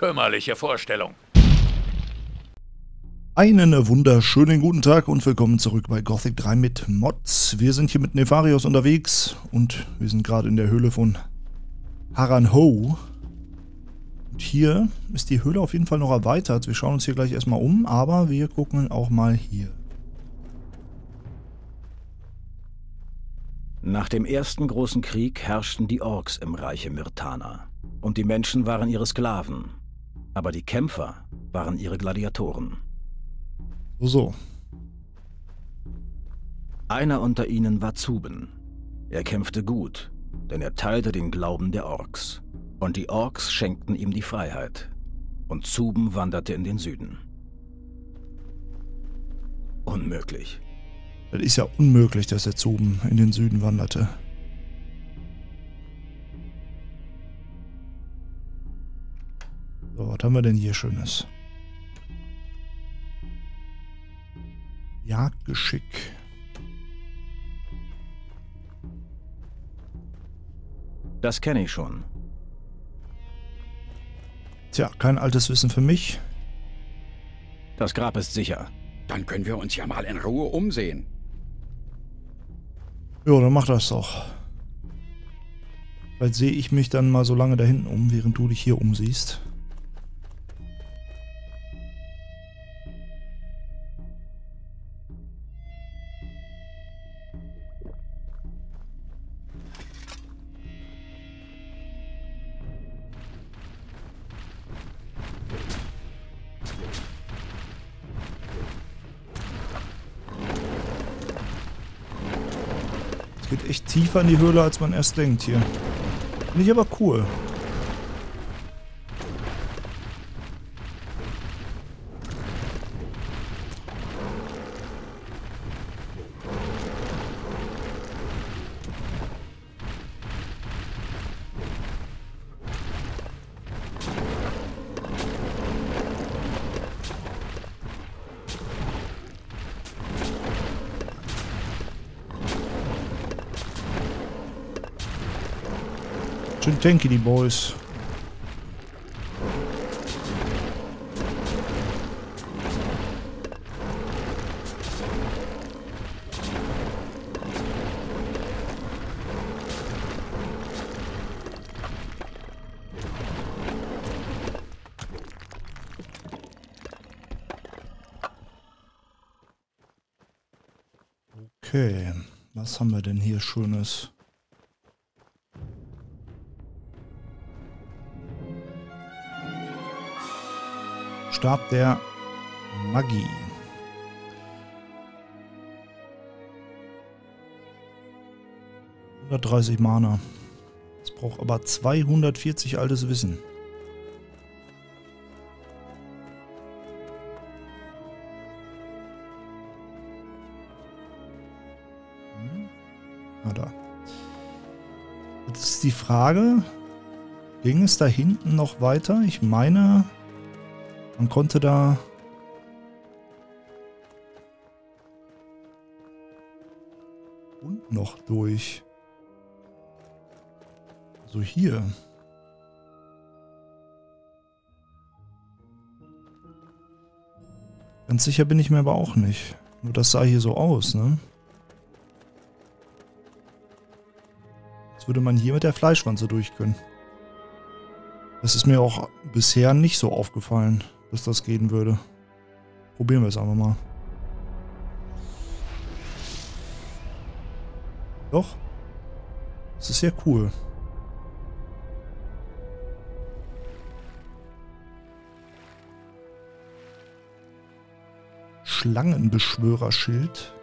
kümmerliche Vorstellung. Einen wunderschönen guten Tag und willkommen zurück bei Gothic 3 mit Mods. Wir sind hier mit Nefarios unterwegs und wir sind gerade in der Höhle von Haran-Ho. Und hier ist die Höhle auf jeden Fall noch erweitert. Wir schauen uns hier gleich erstmal um, aber wir gucken auch mal hier. Nach dem ersten großen Krieg herrschten die Orks im Reiche Myrtana. Und die Menschen waren ihre Sklaven. Aber die Kämpfer waren ihre Gladiatoren. So. Einer unter ihnen war Zuben. Er kämpfte gut, denn er teilte den Glauben der Orks. Und die Orks schenkten ihm die Freiheit. Und Zuben wanderte in den Süden. Unmöglich. Es ist ja unmöglich, dass der Zuben in den Süden wanderte. So, was haben wir denn hier Schönes? Jagdgeschick. Das kenne ich schon. Tja, kein altes Wissen für mich. Das Grab ist sicher. Dann können wir uns ja mal in Ruhe umsehen. Ja, dann mach das doch. Vielleicht sehe ich mich dann mal so lange da hinten um, während du dich hier umsiehst. Tiefer in die Höhle, als man erst denkt hier. Finde ich aber cool. Tanky, die Boys. Okay, was haben wir denn hier Schönes? Stab der Magie. ...130 Mana. Es braucht aber 240 altes Wissen. Hm? Ah, da. Jetzt ist die Frage, ging es da hinten noch weiter? Ich meine, man konnte da und noch durch. So hier. Ganz sicher bin ich mir aber auch nicht. Nur das sah hier so aus, ne? Jetzt würde man hier mit der Fleischwanze durch können. Das ist mir auch bisher nicht so aufgefallen dass das gehen würde. Probieren wir es einfach mal. Doch. Das ist sehr cool. Schlangenbeschwörerschild.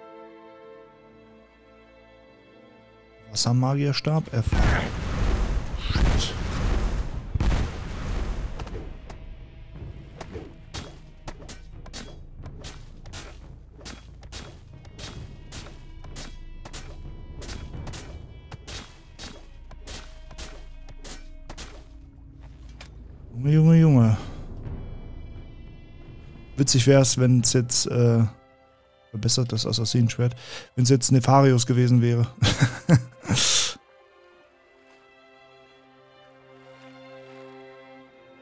Wassermagierstab erfahren. Witzig wäre es, wenn es jetzt äh, verbessert das Assassinenschwert, wenn es jetzt Nefarius gewesen wäre.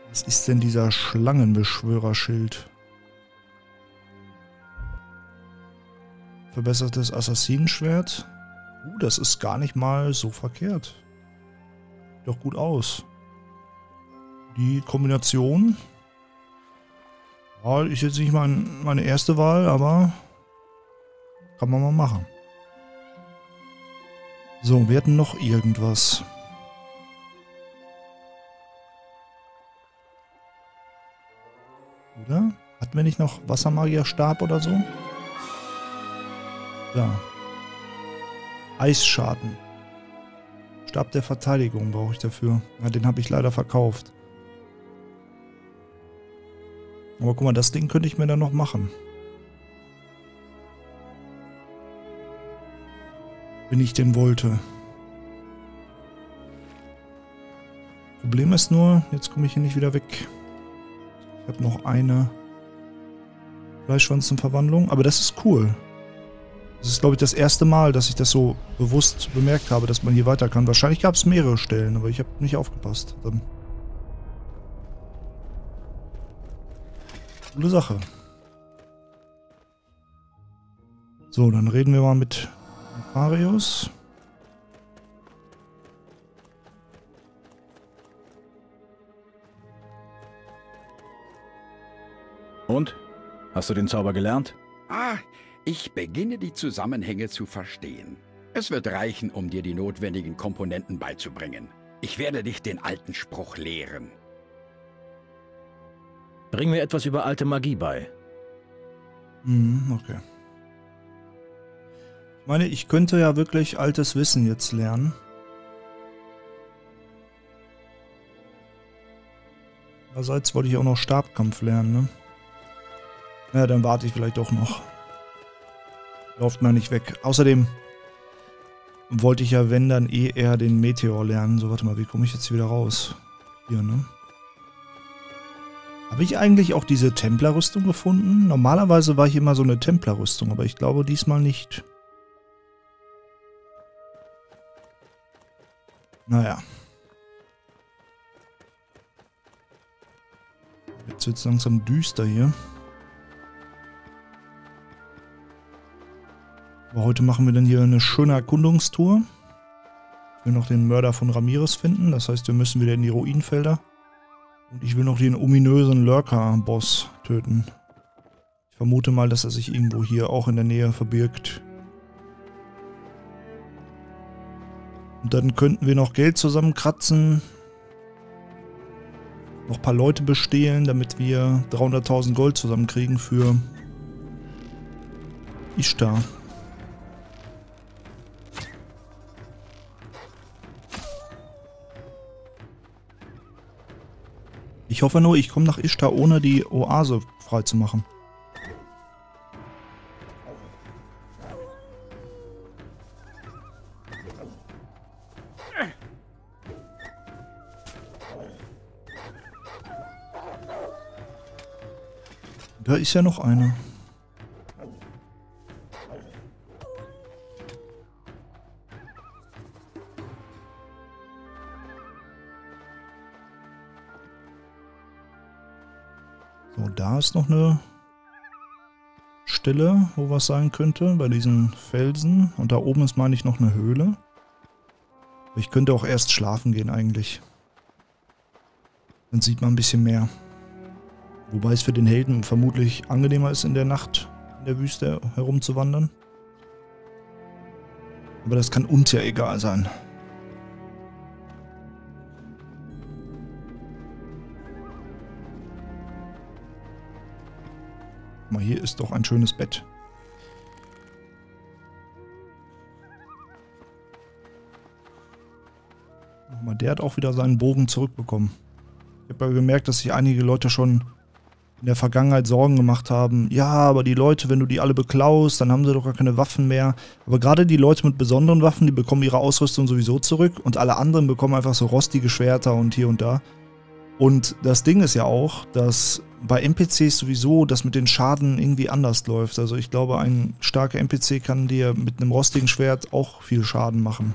Was ist denn dieser Schlangenbeschwörerschild? Verbessertes Assassinenschwert. Uh, das ist gar nicht mal so verkehrt. Sieht doch gut aus. Die Kombination. Ja, ist jetzt nicht mein, meine erste Wahl, aber kann man mal machen. So, wir hatten noch irgendwas. Oder? Hatten wir nicht noch Wassermagierstab oder so? Ja. Eisschaden. Stab der Verteidigung brauche ich dafür. Ja, den habe ich leider verkauft. Aber guck mal, das Ding könnte ich mir dann noch machen. Wenn ich den wollte. Problem ist nur, jetzt komme ich hier nicht wieder weg. Ich habe noch eine Fleischschwanzenverwandlung, aber das ist cool. Das ist, glaube ich, das erste Mal, dass ich das so bewusst bemerkt habe, dass man hier weiter kann. Wahrscheinlich gab es mehrere Stellen, aber ich habe nicht aufgepasst. Dann. Coole Sache. So, dann reden wir mal mit Marius. Und? Hast du den Zauber gelernt? Ah, ich beginne die Zusammenhänge zu verstehen. Es wird reichen, um dir die notwendigen Komponenten beizubringen. Ich werde dich den alten Spruch lehren. Bring mir etwas über alte Magie bei. Hm, okay. Ich meine, ich könnte ja wirklich altes Wissen jetzt lernen. Andererseits wollte ich auch noch Stabkampf lernen, ne? Ja, dann warte ich vielleicht doch noch. Läuft mal nicht weg. Außerdem wollte ich ja, wenn, dann eh eher den Meteor lernen. So, warte mal, wie komme ich jetzt wieder raus? Hier, ne? Habe ich eigentlich auch diese Templerrüstung gefunden? Normalerweise war ich immer so eine Templerrüstung, aber ich glaube diesmal nicht. Naja. Jetzt wird es langsam düster hier. Aber heute machen wir dann hier eine schöne Erkundungstour. Will noch den Mörder von Ramirez finden. Das heißt, wir müssen wieder in die Ruinenfelder. Und ich will noch den ominösen Lurker-Boss töten. Ich vermute mal, dass er sich irgendwo hier auch in der Nähe verbirgt. Und dann könnten wir noch Geld zusammenkratzen. Noch ein paar Leute bestehlen, damit wir 300.000 Gold zusammenkriegen für Ishtar. Ich hoffe nur, ich komme nach Ishtar, ohne die Oase freizumachen. Da ist ja noch eine. Ist noch eine Stelle, wo was sein könnte, bei diesen Felsen. Und da oben ist, meine ich, noch eine Höhle. Ich könnte auch erst schlafen gehen eigentlich. Dann sieht man ein bisschen mehr. Wobei es für den Helden vermutlich angenehmer ist, in der Nacht in der Wüste herumzuwandern. Aber das kann uns ja egal sein. Guck mal, hier ist doch ein schönes Bett. Der hat auch wieder seinen Bogen zurückbekommen. Ich habe ja gemerkt, dass sich einige Leute schon in der Vergangenheit Sorgen gemacht haben. Ja, aber die Leute, wenn du die alle beklaust, dann haben sie doch gar keine Waffen mehr. Aber gerade die Leute mit besonderen Waffen, die bekommen ihre Ausrüstung sowieso zurück und alle anderen bekommen einfach so rostige Schwerter und hier und da. Und das Ding ist ja auch, dass bei NPCs sowieso das mit den Schaden irgendwie anders läuft. Also ich glaube, ein starker NPC kann dir mit einem rostigen Schwert auch viel Schaden machen.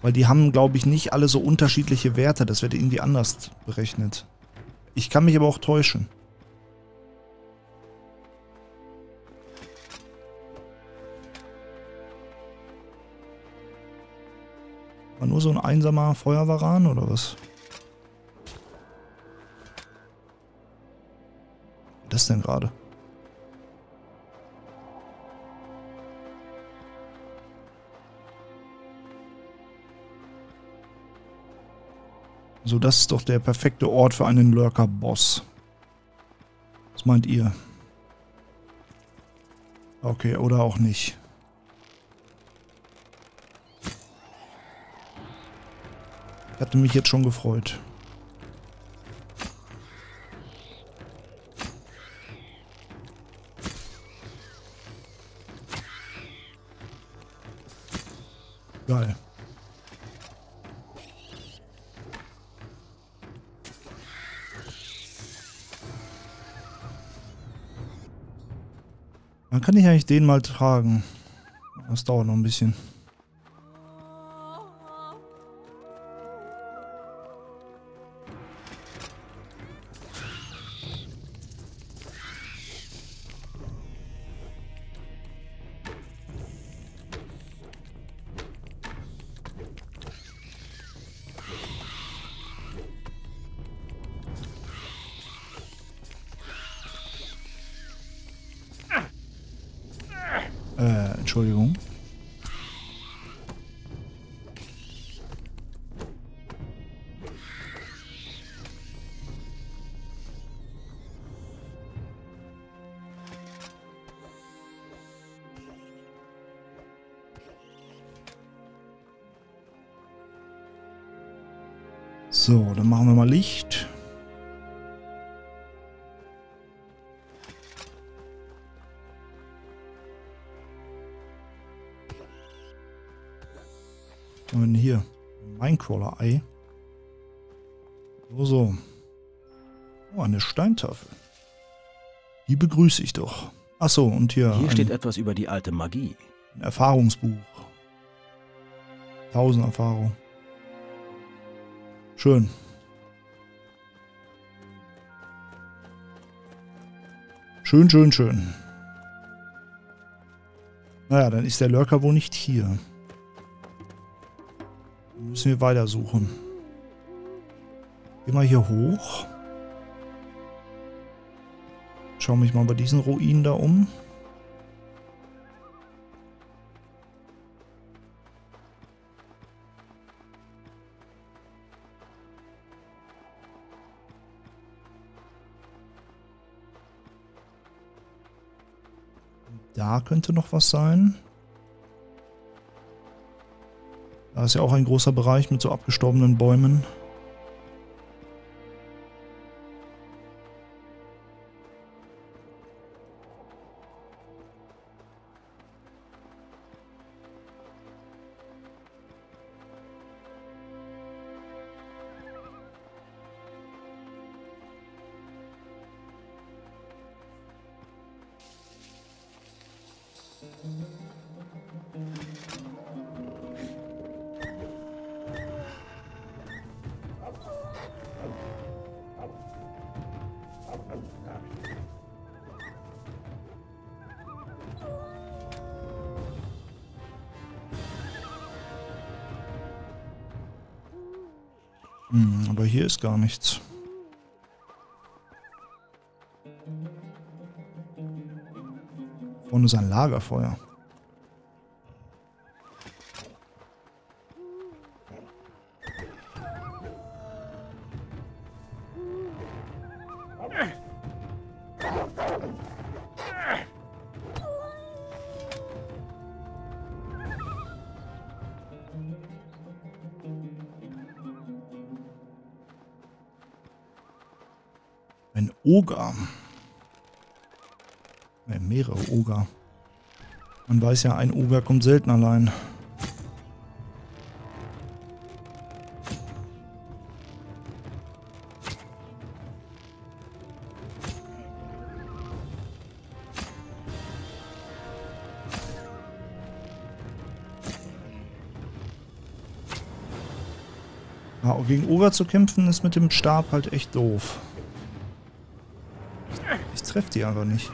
Weil die haben, glaube ich, nicht alle so unterschiedliche Werte. Das wird irgendwie anders berechnet. Ich kann mich aber auch täuschen. War nur so ein einsamer Feuerwaran oder was? Das denn gerade? So, das ist doch der perfekte Ort für einen Lurker-Boss. Was meint ihr? Okay, oder auch nicht. Ich hatte mich jetzt schon gefreut. Geil. Dann kann ich eigentlich den mal tragen. Das dauert noch ein bisschen. Äh, Entschuldigung. Minecrawler-Ei. So, so. Oh, eine Steintafel. Die begrüße ich doch. Achso, und hier, Hier steht etwas über die alte Magie. ein Erfahrungsbuch. Tausend Erfahrung. Schön. Schön, schön, schön. Naja, dann ist der Lurker wohl nicht hier. Müssen wir weitersuchen. Geh mal hier hoch. Schau mich mal bei diesen Ruinen da um. Da könnte noch was sein. Da ist ja auch ein großer Bereich mit so abgestorbenen Bäumen. Gar nichts. Vorne ist ein Lagerfeuer. Oger. Ne, mehrere Oger. Man weiß ja, ein Oger kommt selten allein. Gegen Ogre zu kämpfen ist mit dem Stab halt echt doof. Treffe die aber nicht.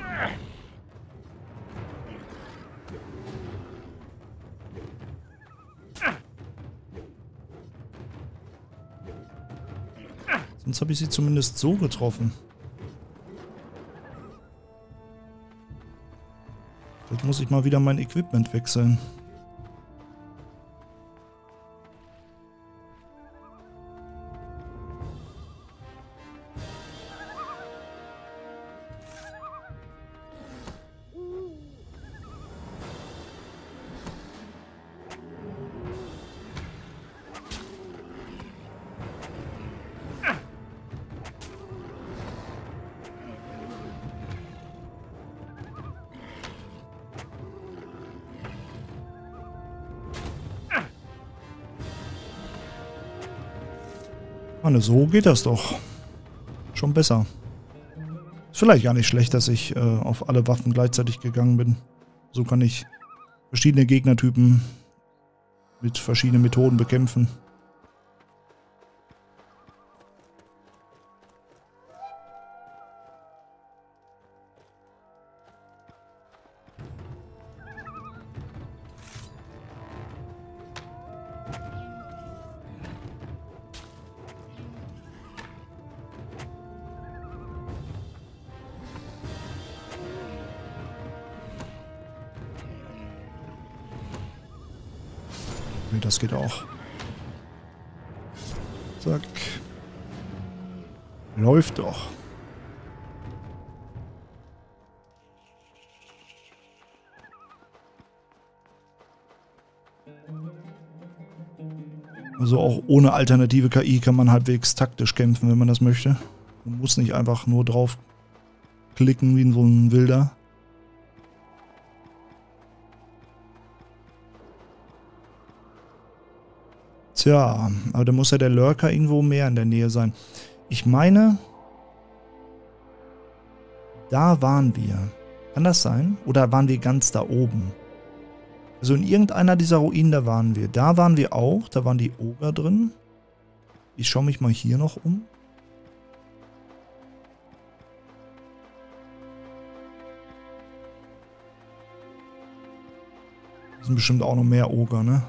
Sonst habe ich sie zumindest so getroffen. Jetzt muss ich mal wieder mein Equipment wechseln. Mann, so geht das doch. Schon besser. Ist vielleicht gar nicht schlecht, dass ich äh, auf alle Waffen gleichzeitig gegangen bin. So kann ich verschiedene Gegnertypen mit verschiedenen Methoden bekämpfen. Alternative KI kann man halbwegs taktisch kämpfen, wenn man das möchte. Man muss nicht einfach nur drauf klicken wie so ein Wilder. Tja, aber da muss ja der Lurker irgendwo mehr in der Nähe sein. Ich meine, da waren wir. Kann das sein? Oder waren wir ganz da oben? Also in irgendeiner dieser Ruinen, da waren wir. Da waren wir auch. Da waren die Oger drin. Ich schaue mich mal hier noch um. Das sind bestimmt auch noch mehr Oger, ne?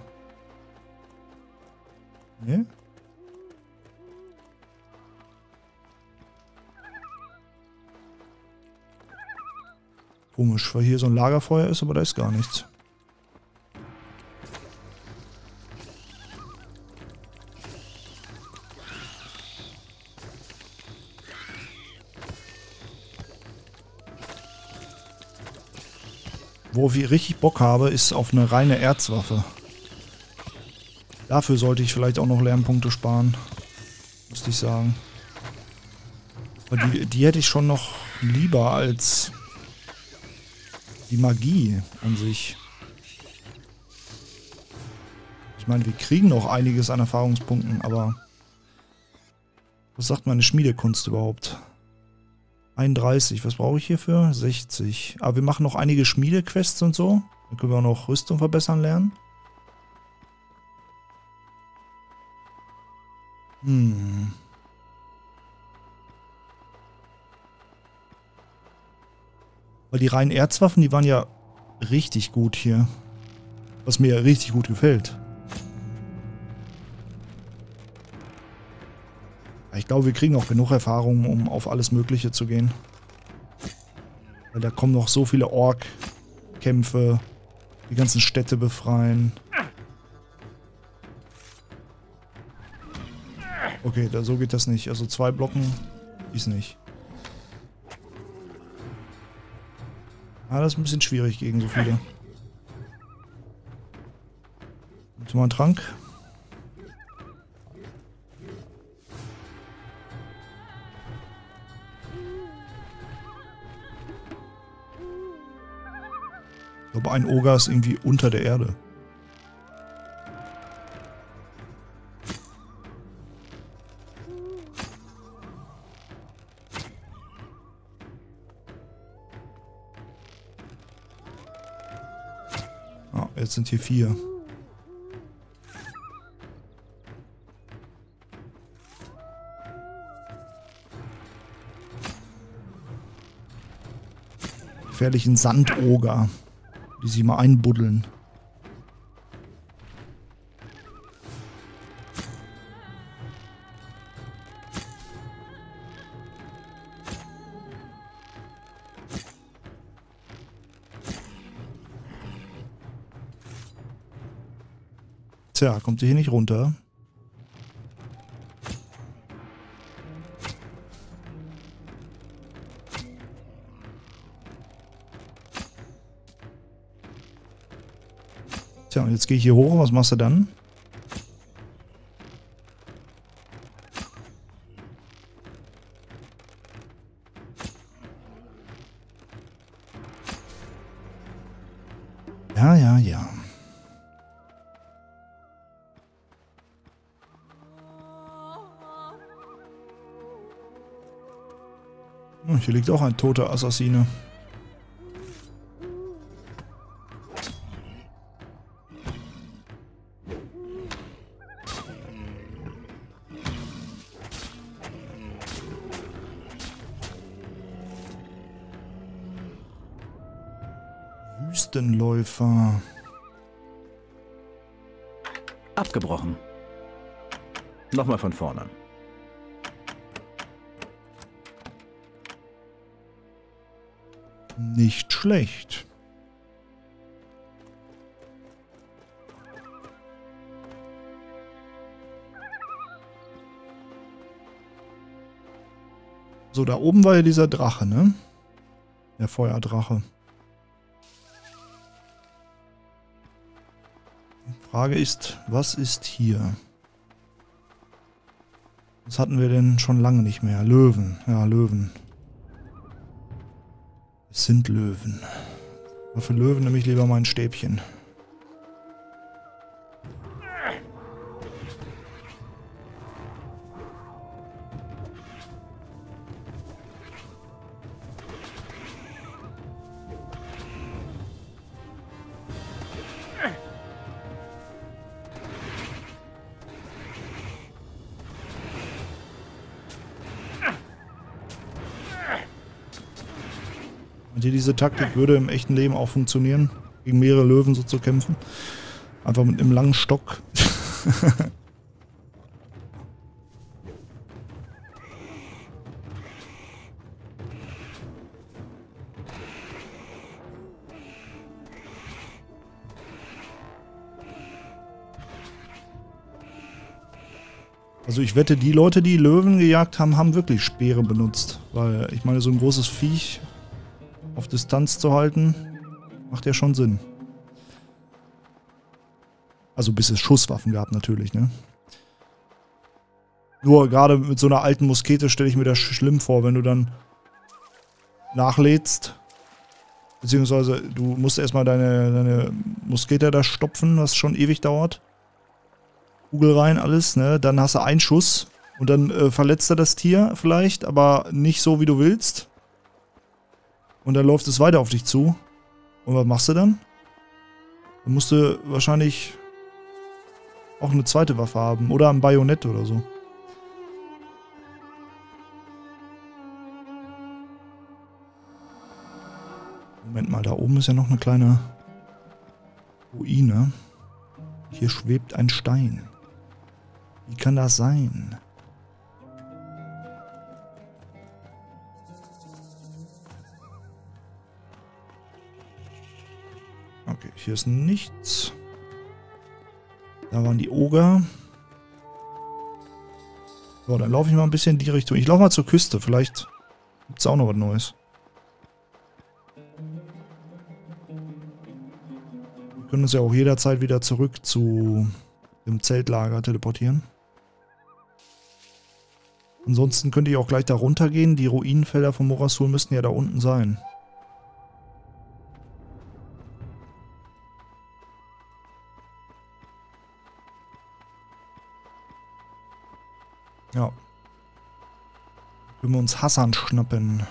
Ne? Komisch, weil hier so ein Lagerfeuer ist, aber da ist gar nichts. Wo ich richtig Bock habe, ist auf eine reine Erzwaffe. Dafür sollte ich vielleicht auch noch Lernpunkte sparen. Müsste ich sagen. Aber die, die hätte ich schon noch lieber als die Magie an sich. Ich meine, wir kriegen noch einiges an Erfahrungspunkten, aber was sagt meine Schmiedekunst überhaupt? 31, was brauche ich hierfür? 60. Aber wir machen noch einige Schmiedequests und so. Dann können wir auch noch Rüstung verbessern lernen. Hm. Weil die reinen Erzwaffen, die waren ja richtig gut hier. Was mir richtig gut gefällt. Ich glaube, wir kriegen auch genug Erfahrung, um auf alles Mögliche zu gehen. Weil da kommen noch so viele Ork-Kämpfe, die ganzen Städte befreien. Okay, da, so geht das nicht. Also zwei Blocken ist nicht. Ah, das ist ein bisschen schwierig gegen so viele. Jetzt mal einen Trank. ein Oger ist irgendwie unter der Erde. Ah, jetzt sind hier vier. gefährlichen Sandoger die sich mal einbuddeln. Tja, kommt sie hier nicht runter? Jetzt gehe ich hier hoch. Was machst du dann? Ja, ja, ja. Oh, hier liegt auch ein toter Assassine. Nochmal von vorne. Nicht schlecht. So, da oben war ja dieser Drache, ne? Der Feuerdrache. Die Frage ist, was ist hier? Hatten wir denn schon lange nicht mehr? Löwen. Ja, Löwen. Es sind Löwen. Aber für Löwen nehme ich lieber mein Stäbchen. Diese Taktik würde im echten Leben auch funktionieren, gegen mehrere Löwen so zu kämpfen. Einfach mit einem langen Stock. Also ich wette, die Leute, die Löwen gejagt haben, haben wirklich Speere benutzt. Weil ich meine, so ein großes Viech auf Distanz zu halten, macht ja schon Sinn. Also bis es Schusswaffen gab natürlich, ne? Nur gerade mit so einer alten Muskete stelle ich mir das schlimm vor, wenn du dann nachlädst. Beziehungsweise du musst erstmal deine, deine Muskete da stopfen, was schon ewig dauert. Kugel rein, alles, ne? Dann hast du einen Schuss und dann äh, verletzt er das Tier vielleicht, aber nicht so, wie du willst. Und dann läuft es weiter auf dich zu. Und was machst du dann? Dann musst du wahrscheinlich auch eine zweite Waffe haben. Oder ein Bajonett oder so. Moment mal, da oben ist ja noch eine kleine Ruine. Hier schwebt ein Stein. Wie kann das sein? Okay, hier ist nichts. Da waren die Oger. So, dann laufe ich mal ein bisschen in die Richtung. Ich laufe mal zur Küste. Vielleicht gibt es auch noch was Neues. Wir können uns ja auch jederzeit wieder zurück zu dem Zeltlager teleportieren. Ansonsten könnte ich auch gleich da runtergehen. Die Ruinenfelder von Morasul müssten ja da unten sein. Ja. Können wir uns Hassan schnappen.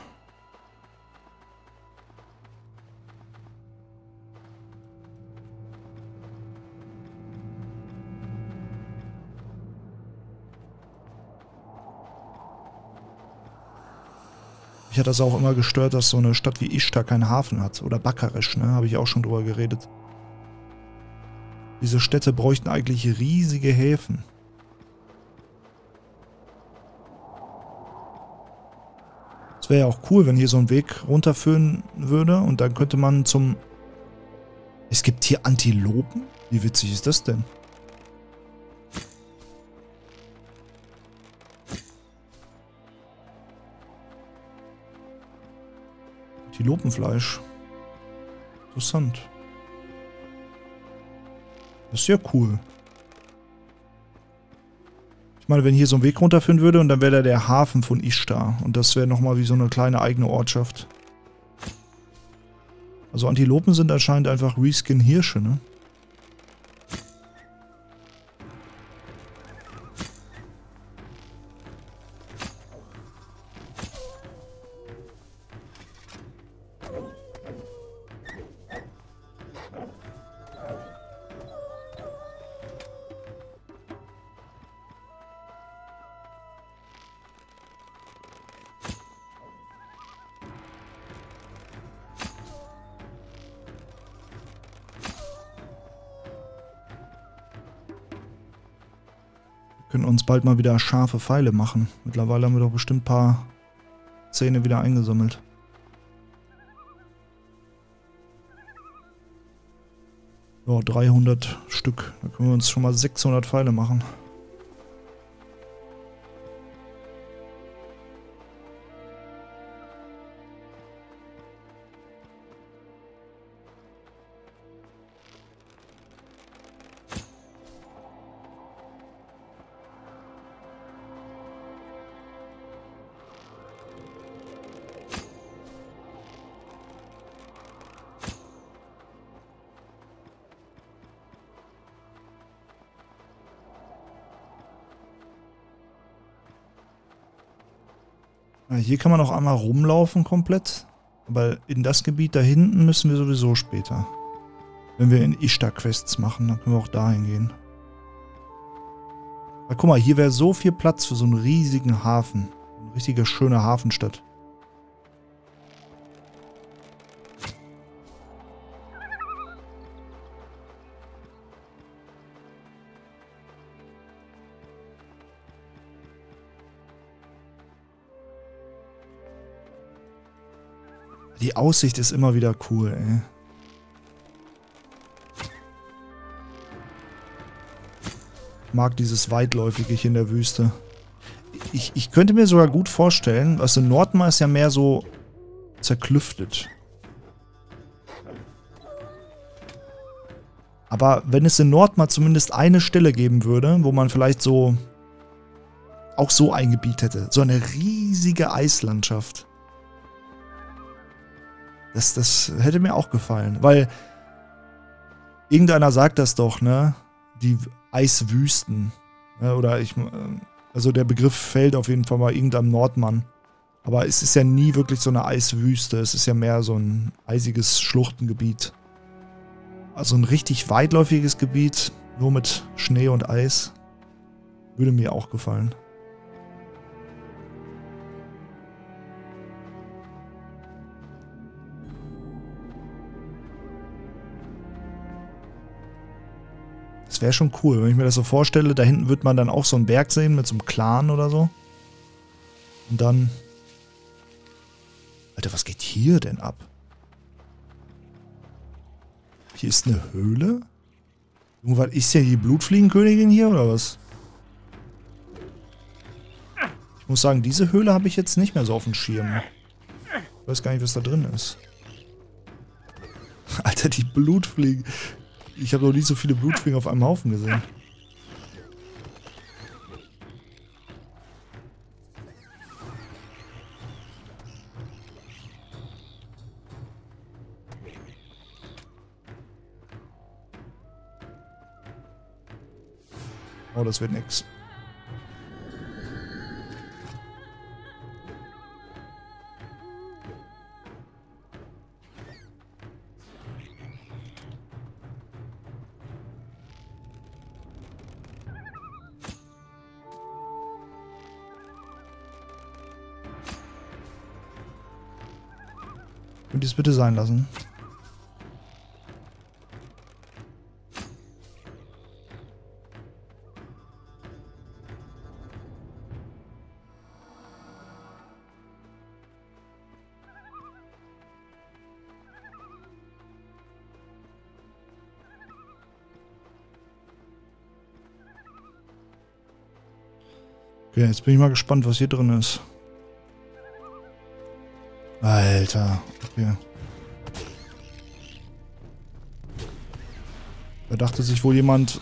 Ich Mich hat das auch immer gestört, dass so eine Stadt wie Ishtar keinen Hafen hat. Oder Bakarisch, ne? Habe ich auch schon drüber geredet. Diese Städte bräuchten eigentlich riesige Häfen. Wäre ja auch cool, wenn hier so ein Weg runterführen würde und dann könnte man zum... Es gibt hier Antilopen? Wie witzig ist das denn? Antilopenfleisch. Interessant. Das ist ja cool. Ich meine, wenn hier so ein Weg runterführen würde und dann wäre da der Hafen von Ishtar. Und das wäre nochmal wie so eine kleine eigene Ortschaft. Also Antilopen sind anscheinend einfach Reskin Hirsche, ne? Können uns bald mal wieder scharfe Pfeile machen. Mittlerweile haben wir doch bestimmt ein paar Zähne wieder eingesammelt. Ja, 300 Stück. Da können wir uns schon mal 600 Pfeile machen. Hier kann man auch einmal rumlaufen komplett. Aber in das Gebiet da hinten müssen wir sowieso später. Wenn wir in Ishtar-Quests machen, dann können wir auch dahin gehen. Aber guck mal, hier wäre so viel Platz für so einen riesigen Hafen. Eine richtige schöne Hafenstadt. Aussicht ist immer wieder cool, ey. Mag dieses weitläufige hier in der Wüste. Ich, ich könnte mir sogar gut vorstellen, was in Nordmar ist ja mehr so zerklüftet. Aber wenn es in Nordmar zumindest eine Stelle geben würde, wo man vielleicht so auch so ein Gebiet hätte. So eine riesige Eislandschaft. Das, das hätte mir auch gefallen, weil irgendeiner sagt das doch, ne? Die Eiswüsten. Ne? Oder ich, also der Begriff fällt auf jeden Fall mal irgendeinem Nordmann. Aber es ist ja nie wirklich so eine Eiswüste. Es ist ja mehr so ein eisiges Schluchtengebiet. Also ein richtig weitläufiges Gebiet, nur mit Schnee und Eis. Würde mir auch gefallen. Das wäre schon cool, wenn ich mir das so vorstelle. Da hinten wird man dann auch so einen Berg sehen mit so einem Clan oder so. Und dann... Alter, was geht hier denn ab? Hier ist eine Höhle? Irgendwas ist ja die Blutfliegenkönigin hier oder was? Ich muss sagen, diese Höhle habe ich jetzt nicht mehr so auf dem Schirm. Ich weiß gar nicht, was da drin ist. Alter, die Blutfliegen. Ich habe noch nie so viele Blutfliegen auf einem Haufen gesehen. Oh, das wird nix. Könnt ihr es bitte sein lassen? Okay, jetzt bin ich mal gespannt, was hier drin ist. Alter, okay. Da dachte sich wohl jemand,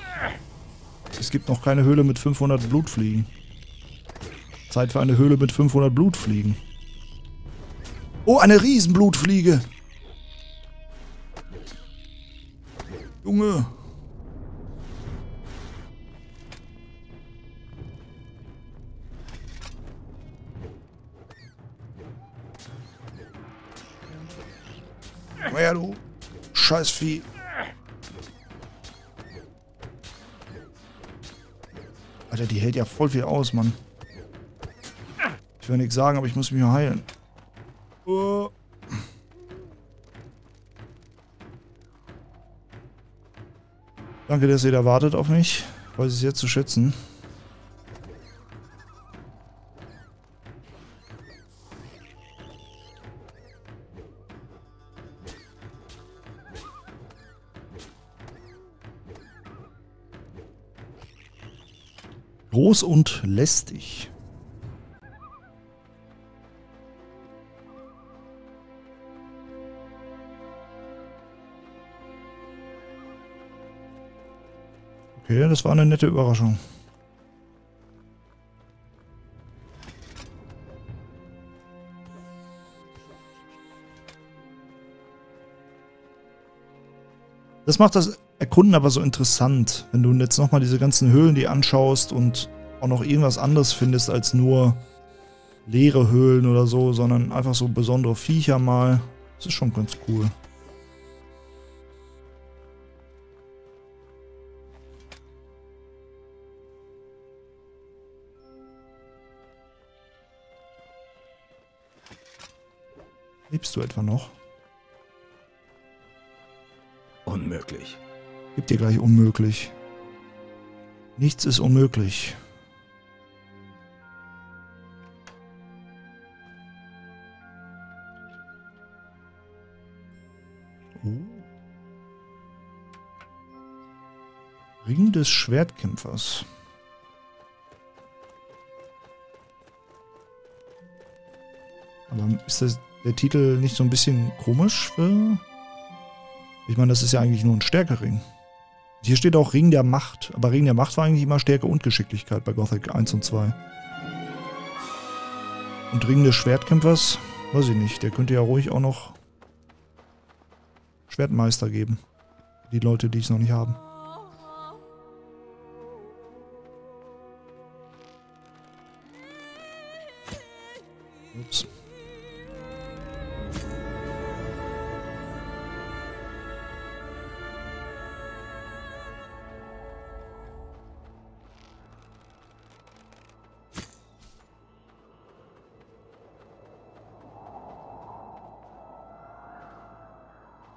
es gibt noch keine Höhle mit 500 Blutfliegen. Zeit für eine Höhle mit 500 Blutfliegen. Oh, eine Riesenblutfliege. Scheißvieh. Alter, die hält ja voll viel aus, Mann. Ich will nichts sagen, aber ich muss mich heilen. Oh. Danke, dass ihr da wartet auf mich. Ich weiß es jetzt zu schätzen. Groß und lästig. Okay, das war eine nette Überraschung. Das macht das Erkunden aber so interessant, wenn du jetzt nochmal diese ganzen Höhlen die anschaust und auch noch irgendwas anderes findest als nur leere Höhlen oder so, sondern einfach so besondere Viecher mal. Das ist schon ganz cool. Lebst du etwa noch? Unmöglich. Gib dir gleich unmöglich. Nichts ist unmöglich. Des Schwertkämpfers. Aber ist das, der Titel nicht so ein bisschen komisch. Ich meine, das ist ja eigentlich nur ein Stärkering. Hier steht auch Ring der Macht, aber Ring der Macht war eigentlich immer Stärke und Geschicklichkeit bei Gothic 1 und 2. Und Ring des Schwertkämpfers, weiß ich nicht, der könnte ja ruhig auch noch Schwertmeister geben. Die Leute, die es noch nicht haben.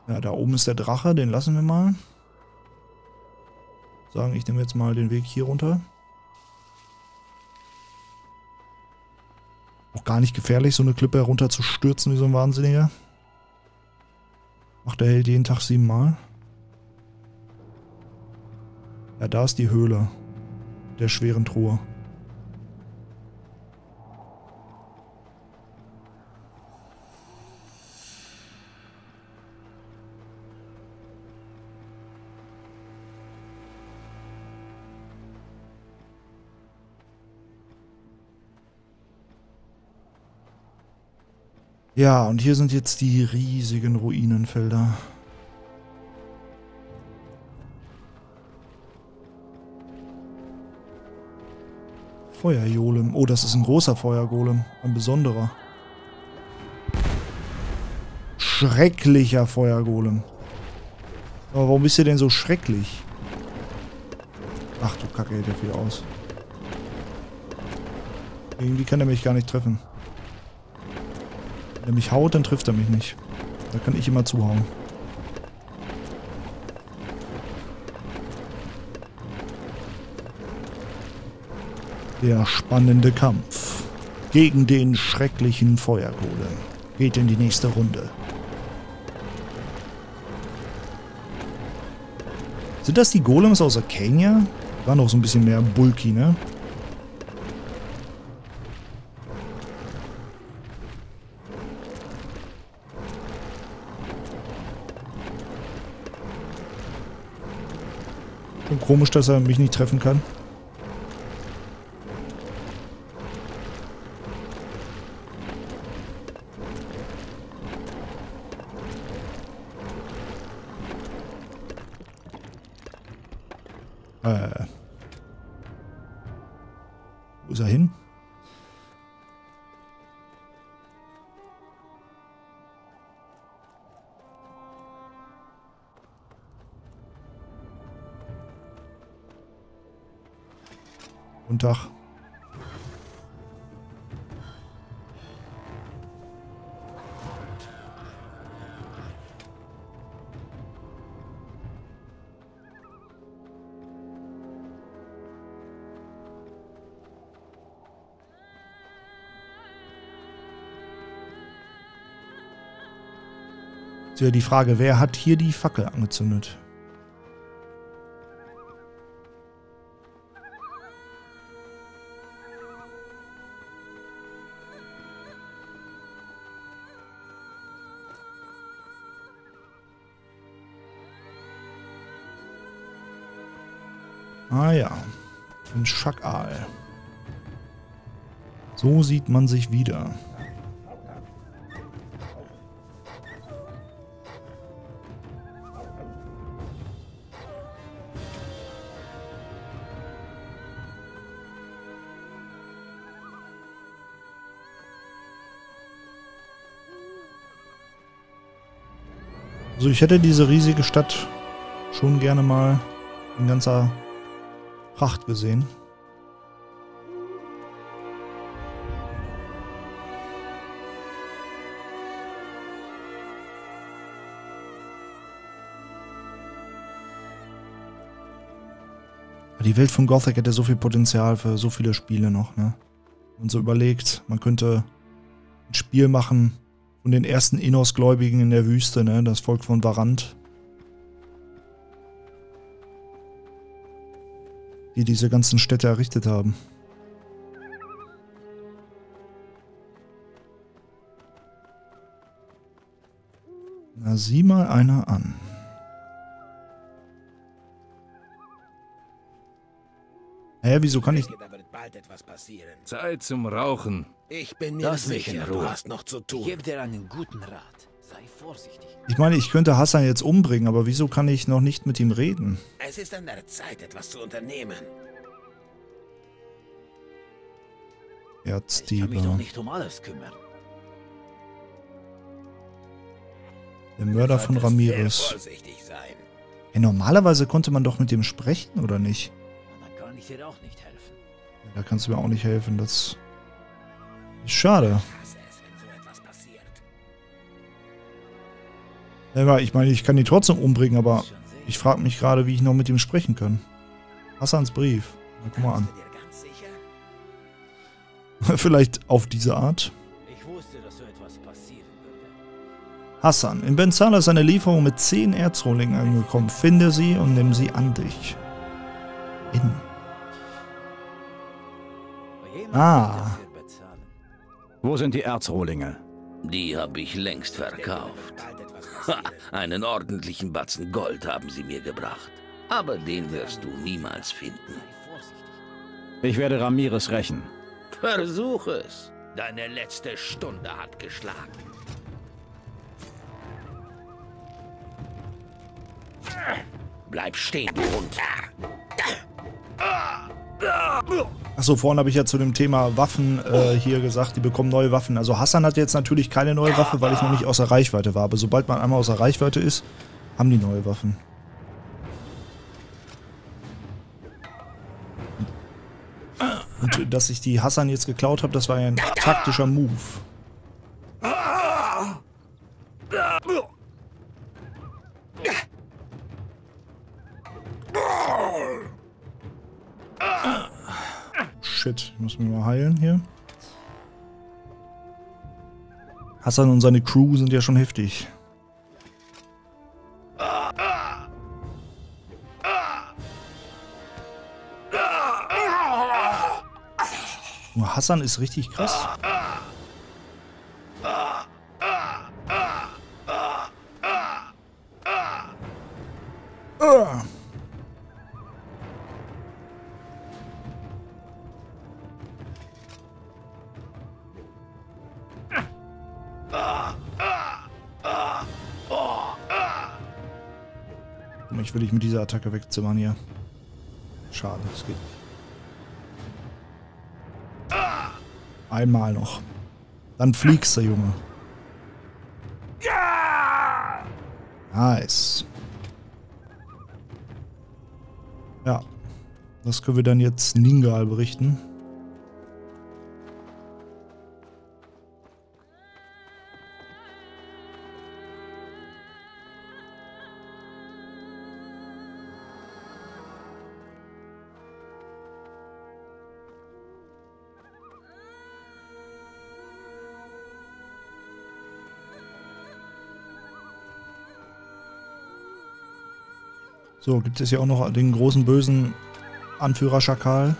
Ja, da oben ist der Drache, den lassen wir mal. Sagen, ich nehme jetzt mal den Weg hier runter. Auch gar nicht gefährlich, so eine Klippe herunter zu stürzen wie so ein Wahnsinniger. Macht der Held jeden Tag siebenmal. Ja, da ist die Höhle der schweren Truhe. Ja, und hier sind jetzt die riesigen Ruinenfelder. Feuerjolem. Oh, das ist ein großer Feuergolem. Ein besonderer. Schrecklicher Feuergolem. Aber warum bist du denn so schrecklich? Ach du Kacke, ja viel aus. Irgendwie kann er mich gar nicht treffen. Wenn er mich haut, dann trifft er mich nicht. Da kann ich immer zuhauen. Der spannende Kampf gegen den schrecklichen Feuergolem geht in die nächste Runde. Sind das die Golems aus Arcania? War noch so ein bisschen mehr bulky, ne? Komisch, dass er mich nicht treffen kann. Guten Tag. Ist ja die Frage, wer hat hier die Fackel angezündet? Sieht man sich wieder. Also ich hätte diese riesige Stadt schon gerne mal in ganzer Pracht gesehen. Die Welt von Gothic hätte so viel Potenzial für so viele Spiele noch, ne? Und so überlegt, man könnte ein Spiel machen von den ersten Innos-Gläubigen in der Wüste, ne? Das Volk von Varant. Die diese ganzen Städte errichtet haben. Na, sieh mal einer an. Hä, wieso kann ich... Da wird bald etwas passieren. Zeit zum Rauchen. Ich bin mir Lass mich sicher, in du Ruhe. hast noch zu Ich tun. gebe dir einen guten Rat. Sei vorsichtig. Ich meine, ich könnte Hassan jetzt umbringen, aber wieso kann ich noch nicht mit ihm reden? Es ist an der Zeit, etwas zu unternehmen. Ich kann mich doch nicht um alles kümmern. Der Mörder Du von Ramirez. Hey, normalerweise konnte man doch mit dem sprechen, oder nicht? Dir auch nicht helfen. Da kannst du mir auch nicht helfen. Das ist schade. Ich. Ja, meine, ich kann ihn trotzdem umbringen, aber ich frage mich gerade, wie ich noch mit ihm sprechen kann. Hassans Brief. Na, guck mal an. Vielleicht auf diese Art. Hassan, in Benzala ist eine Lieferung mit 10 Erzrohlingen angekommen. Finde sie und nimm sie an dich. In. Ah. Wo sind die Erzrohlinge? Die habe ich längst verkauft. Ha, einen ordentlichen Batzen Gold haben sie mir gebracht. Aber den wirst du niemals finden. Ich werde Ramirez rächen. Versuch es. Deine letzte Stunde hat geschlagen. Bleib stehen, du Hund. Achso, vorhin habe ich ja zu dem Thema Waffen äh, hier gesagt, die bekommen neue Waffen. Also Hassan hat jetzt natürlich keine neue Waffe, weil ich noch nicht außer Reichweite war. Aber sobald man einmal außer Reichweite ist, haben die neue Waffen. Und äh, dass ich die Hassan jetzt geklaut habe, das war ja ein taktischer Move. Ah! Shit. Ich muss mich mal heilen hier. Hassan und seine Crew sind ja schon heftig. Nur Hassan ist richtig krass. Ah. Ich will dich mit dieser Attacke wegzimmern hier. Schade, das geht nicht. Einmal noch. Dann fliegst du, Junge. Nice. Ja. Das können wir dann jetzt Ningal berichten. So, gibt es ja auch noch den großen bösen Anführer Schakal.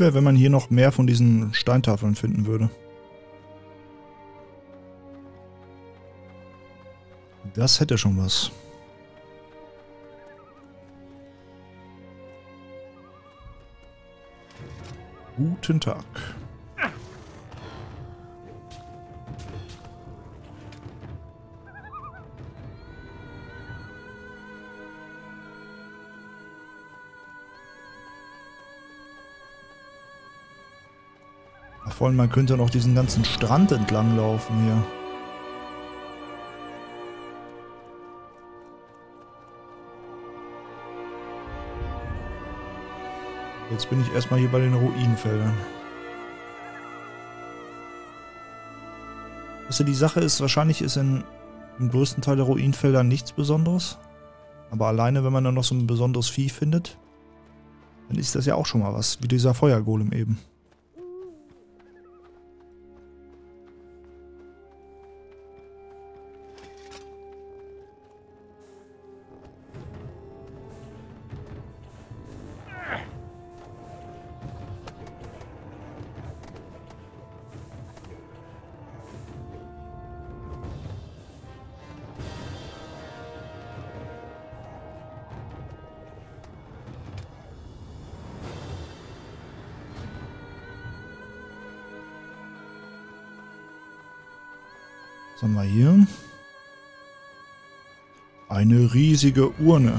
Wäre, wenn man hier noch mehr von diesen Steintafeln finden würde. Das hätte schon was. Guten Tag. Vor allem, man könnte noch diesen ganzen Strand entlang laufen hier. Jetzt bin ich erstmal hier bei den Ruinenfeldern. Also die Sache ist, wahrscheinlich ist in, im größten Teil der Ruinenfelder nichts Besonderes. Aber alleine, wenn man dann noch so ein besonderes Vieh findet, dann ist das ja auch schon mal was, wie dieser Feuergolem eben. Riesige Urne.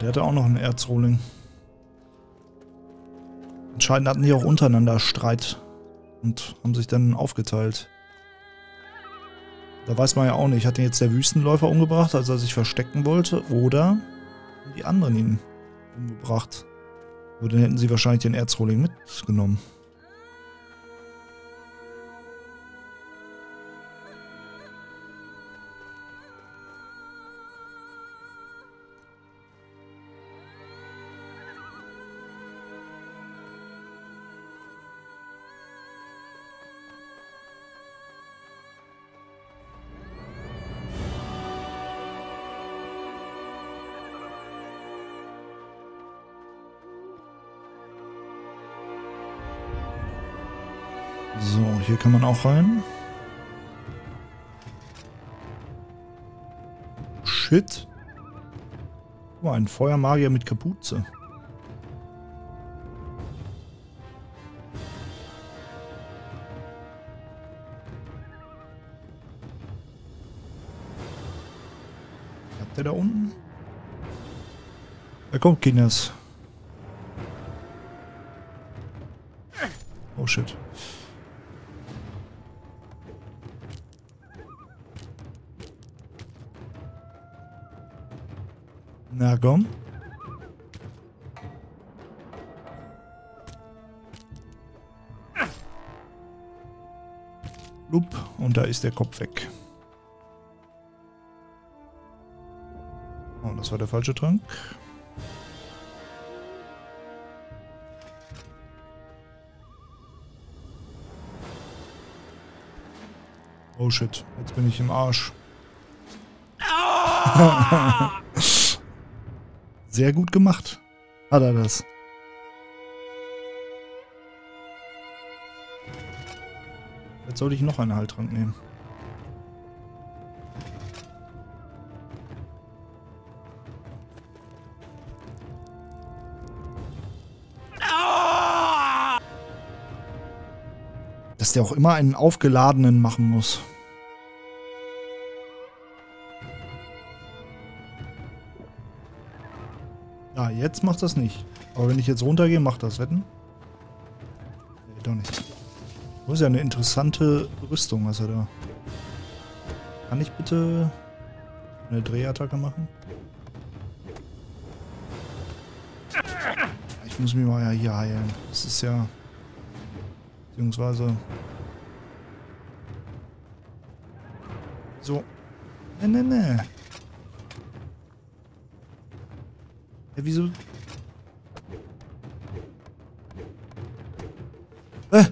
Der hatte auch noch einen Erzrohling. Anscheinend hatten die auch untereinander Streit und haben sich dann aufgeteilt. Da weiß man ja auch nicht, hat ihn jetzt der Wüstenläufer umgebracht, als er sich verstecken wollte, oder die anderen ihn umgebracht. Aber dann hätten sie wahrscheinlich den Erzrohling mitgenommen. So, hier kann man auch rein. Shit. Oh, ein Feuermagier mit Kapuze. Hat der da unten? Da kommt Guinness. Komm. Lup, und da ist der Kopf weg. Oh, das war der falsche Trank. Oh shit, jetzt bin ich im Arsch. Sehr gut gemacht. Hat er das. Jetzt sollte ich noch einen Heiltrank nehmen. Dass der auch immer einen aufgeladenen machen muss. Jetzt macht das nicht. Aber wenn ich jetzt runtergehe, macht das. Wetten? Nee, doch nicht. Das ist ja eine interessante Rüstung, was er da... Kann ich bitte eine Drehattacke machen? Ich muss mich mal ja hier heilen. Das ist ja... Beziehungsweise... So. Ne, ne, ne. Ja, wieso... Äh.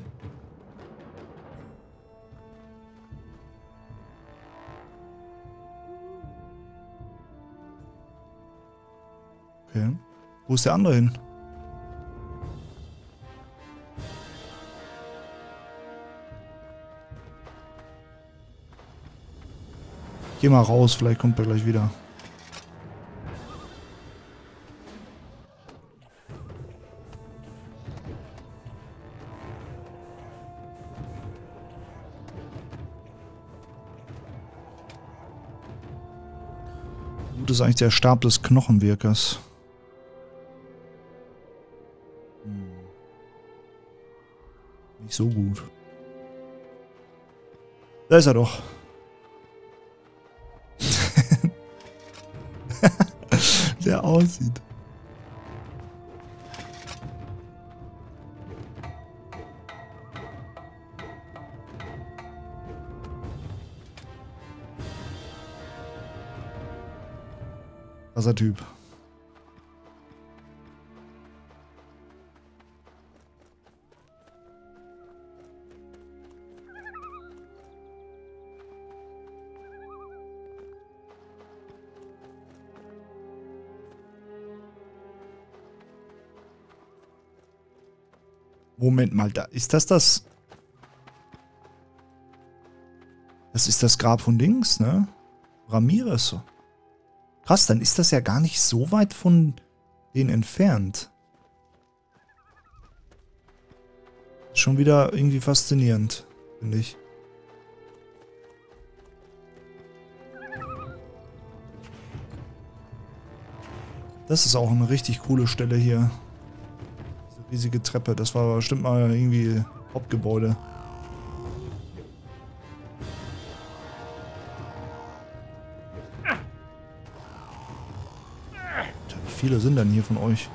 Okay. Wo ist der andere hin? Geh mal raus, vielleicht kommt er gleich wieder. Ist eigentlich der Stab des Knochenwirkers. Hm. Nicht so gut. Da ist er doch. der aussieht. Krasser Typ. Moment mal, da ist das das? Das ist das Grab von Dings, ne? Ramirez. Krass, dann ist das ja gar nicht so weit von denen entfernt. Schon wieder irgendwie faszinierend, finde ich. Das ist auch eine richtig coole Stelle hier. Diese riesige Treppe, das war bestimmt mal irgendwie Hauptgebäude. Viele sind denn hier von euch?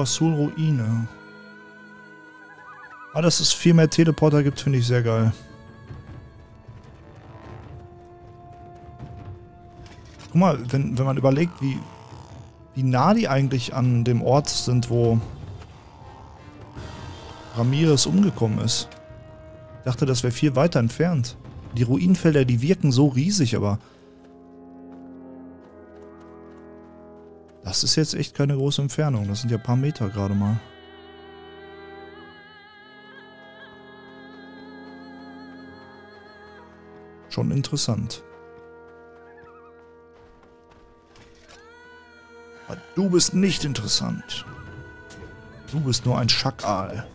Urasul Ruine. Ah, dass es viel mehr Teleporter gibt, finde ich sehr geil. Guck mal, wenn, wenn man überlegt, wie, wie nah die eigentlich an dem Ort sind, wo Ramirez umgekommen ist. Ich dachte, das wäre viel weiter entfernt. Die Ruinenfelder, die wirken so riesig, aber... Das ist jetzt echt keine große Entfernung. Das sind ja ein paar Meter gerade mal. Schon interessant. Aber du bist nicht interessant. Du bist nur ein Schakal.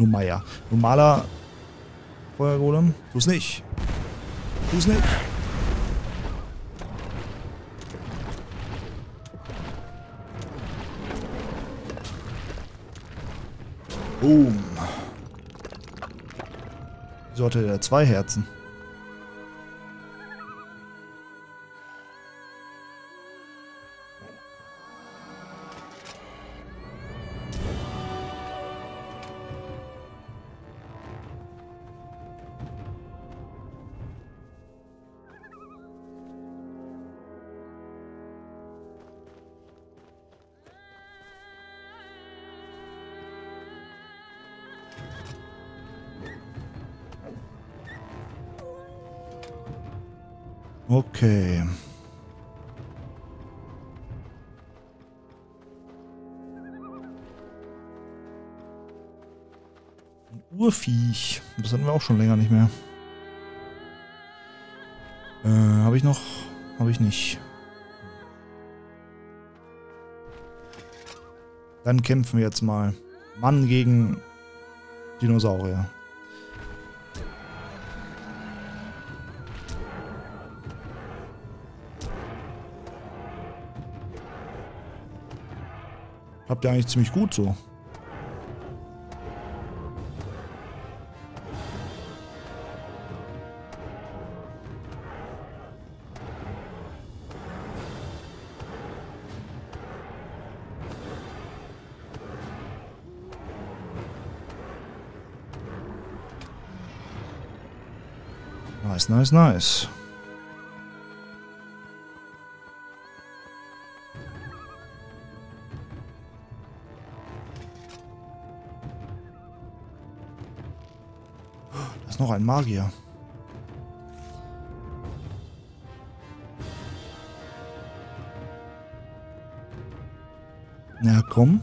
Numaya, no, Numaya. Normaler Feuergolem. Tu es nicht. Tu es nicht. Boom. Wieso hatte der zwei Herzen? Auch schon länger nicht mehr. Äh, habe ich noch? Habe ich nicht. Dann kämpfen wir jetzt mal. Mann gegen Dinosaurier. Habt ihr eigentlich ziemlich gut so. Nice, nice. Da ist noch ein Magier. Na komm.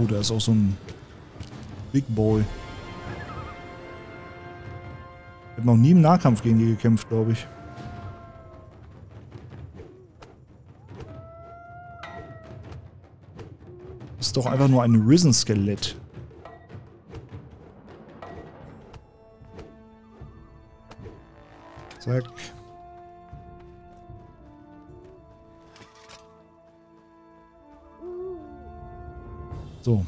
Oh, da ist auch so ein Big Boy. Habe noch nie im Nahkampf gegen die gekämpft, glaube ich. Ist doch einfach nur ein Risen-Skelett. Zack. So.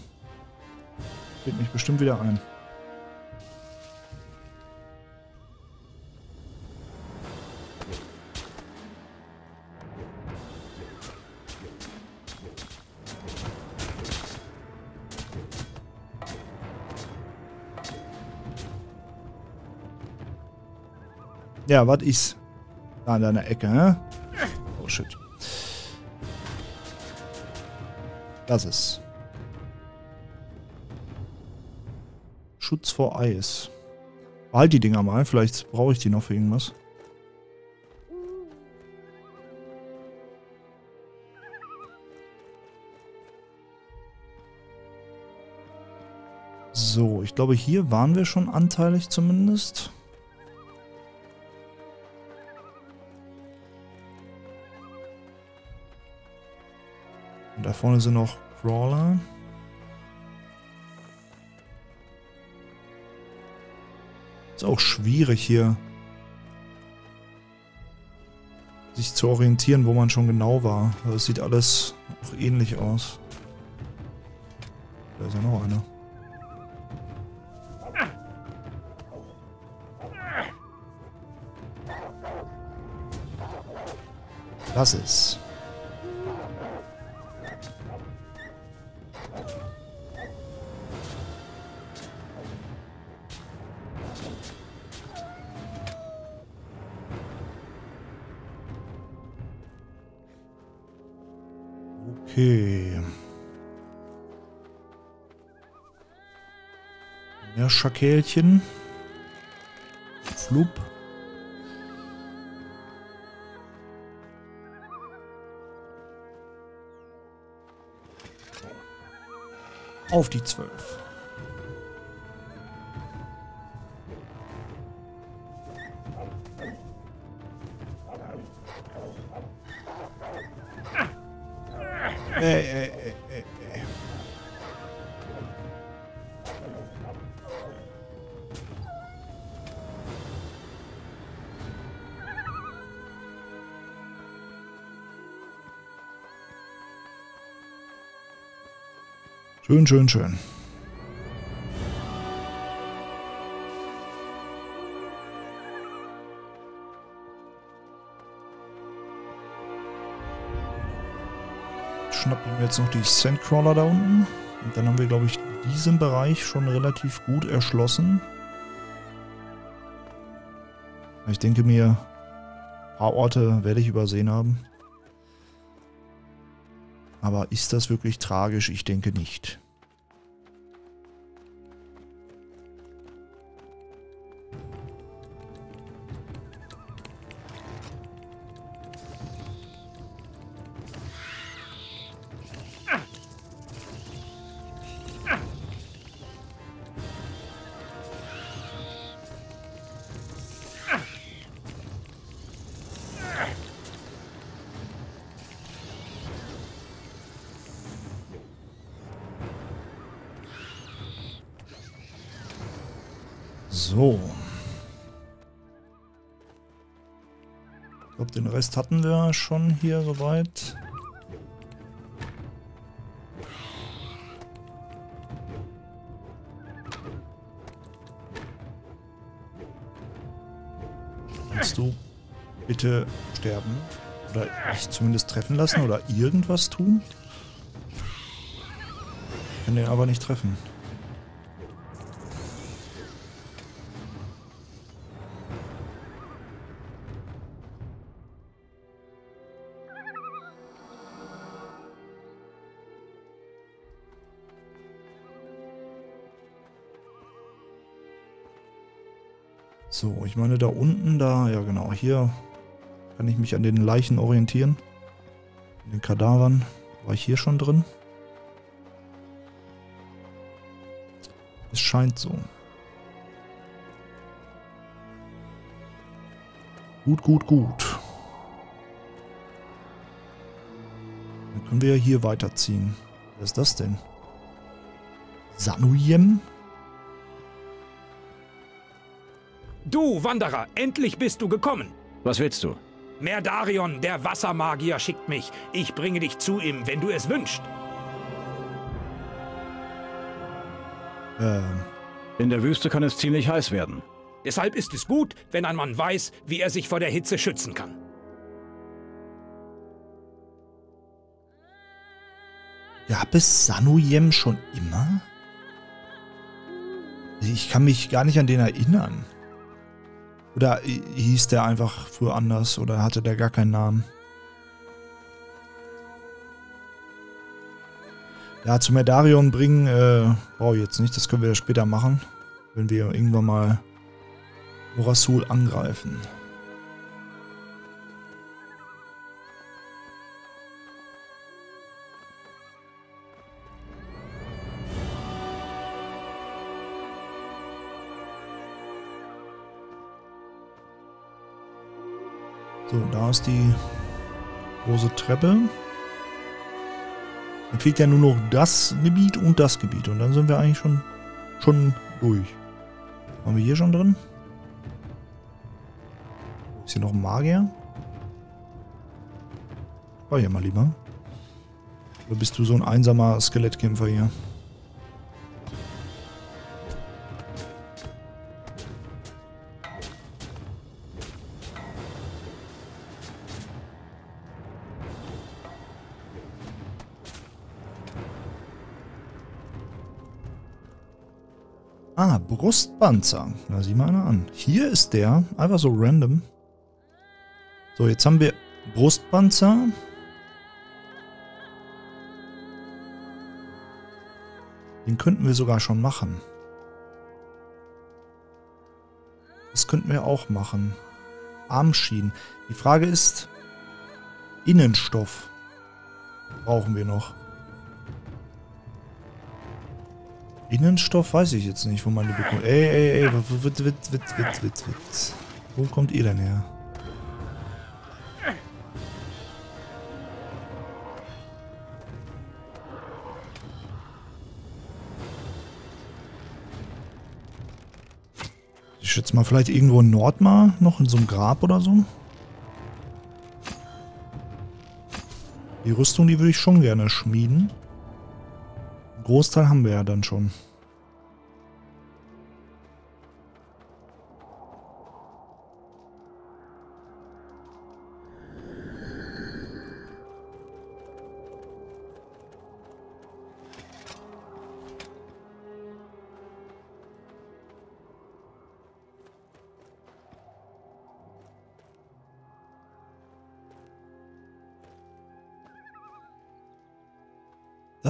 Fällt mich bestimmt wieder ein. Ja, was ist da in deiner Ecke, hä? Oh, shit. Das ist. Schutz vor Eis. Behalt die Dinger mal, vielleicht brauche ich die noch für irgendwas. So, ich glaube, hier waren wir schon anteilig zumindest. Vorne sind noch Crawler. Ist auch schwierig hier sich zu orientieren, wo man schon genau war. Also es sieht alles noch ähnlich aus. Da ist ja noch einer. Das ist. Okay. Mehr Schakälchen. Flup. Auf die zwölf. Ey, ey, ey. Schön, schön, schön. Schnappen wir jetzt noch die Sandcrawler da unten. Und dann haben wir, glaube ich, diesen Bereich schon relativ gut erschlossen. Ich denke mir, ein paar Orte werde ich übersehen haben. Aber ist das wirklich tragisch? Ich denke nicht. Rest hatten wir schon hier soweit. Kannst du bitte sterben? Oder dich zumindest treffen lassen oder irgendwas tun? Ich kann den aber nicht treffen. Ich meine da unten, da, ja genau, hier kann ich mich an den Leichen orientieren. In den Kadavern. War ich hier schon drin? Es scheint so. Gut, gut, gut. Dann können wir hier weiterziehen. Was ist das denn? Sanuyem? Du, Wanderer, endlich bist du gekommen. Was willst du? Merdarion, der Wassermagier, schickt mich. Ich bringe dich zu ihm, wenn du es wünschst. Ähm, In der Wüste kann es ziemlich heiß werden. Deshalb ist es gut, wenn ein Mann weiß, wie er sich vor der Hitze schützen kann. gab es Sanuyem schon immer? Ich kann mich gar nicht an den erinnern. Oder hieß der einfach früher anders oder hatte der gar keinen Namen? Ja, zu Merdarion bringen äh, brauche ich jetzt nicht. Das können wir später machen, wenn wir irgendwann mal Morasul angreifen. Da die große Treppe. Dann fehlt ja nur noch das Gebiet und das Gebiet. Und dann sind wir eigentlich schon, schon durch. Waren wir hier schon drin? Ist hier noch ein Magier? War hier mal lieber. Oder bist du so ein einsamer Skelettkämpfer hier? Brustpanzer. Na, sieh mal einer an. Hier ist der. Einfach so random. So, jetzt haben wir Brustpanzer. Den könnten wir sogar schon machen. Das könnten wir auch machen. Armschienen. Die Frage ist, Innenstoff brauchen wir noch. Innenstoff weiß ich jetzt nicht, wo die bekommt. Ey, ey, ey, wit, wit, wit, wit, wit, wit. Wo kommt ihr denn her? Ich schätze mal vielleicht irgendwo in Nordmar, noch in so einem Grab oder so. Die Rüstung, die würde ich schon gerne schmieden. Großteil haben wir ja dann schon.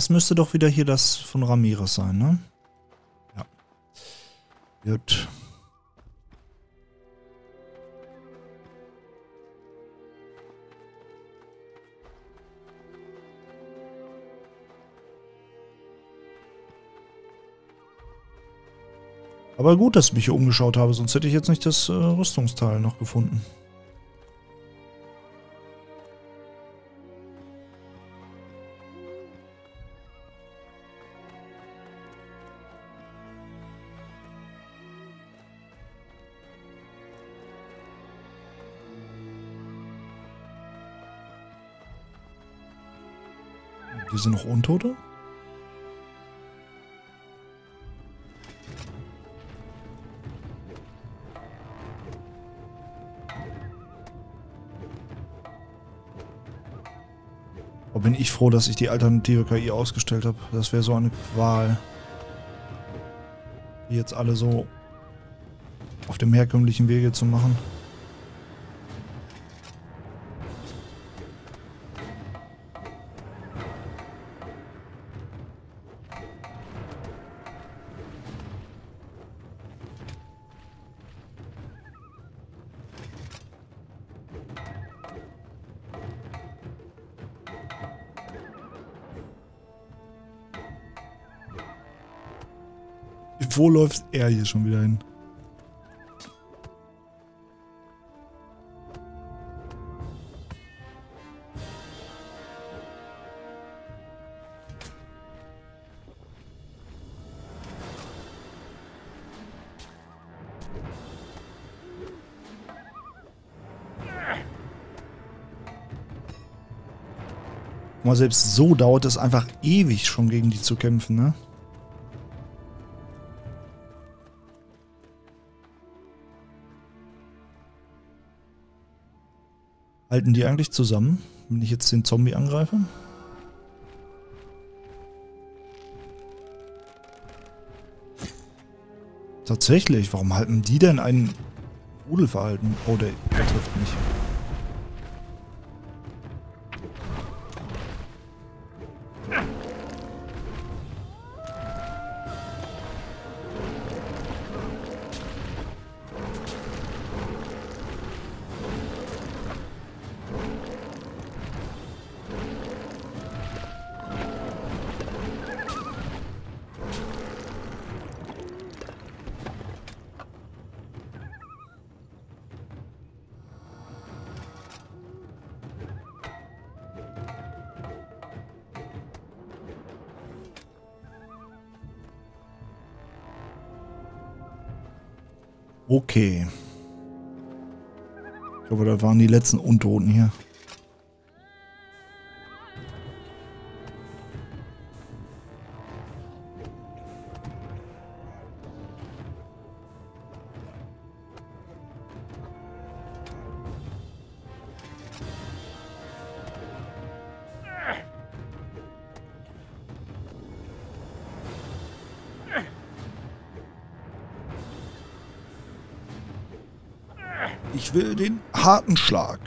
Das müsste doch wieder hier das von Ramirez sein, ne? Ja. Gut. Aber gut, dass ich mich hier umgeschaut habe, sonst hätte ich jetzt nicht das äh, Rüstungsteil noch gefunden. Hier sind noch Untote? Oh, bin ich froh, dass ich die alternative KI ausgestellt habe. Das wäre so eine Qual. Die jetzt alle so auf dem herkömmlichen Wege zu machen. Wo läuft er hier schon wieder hin? Selbst so dauert es einfach ewig schon gegen die zu kämpfen, ne? Halten die eigentlich zusammen, wenn ich jetzt den Zombie angreife? Tatsächlich, warum halten die denn ein Rudelverhalten? Oh, der, der trifft mich. Okay. Ich glaube, das waren die letzten Untoten hier. Harten Schlag.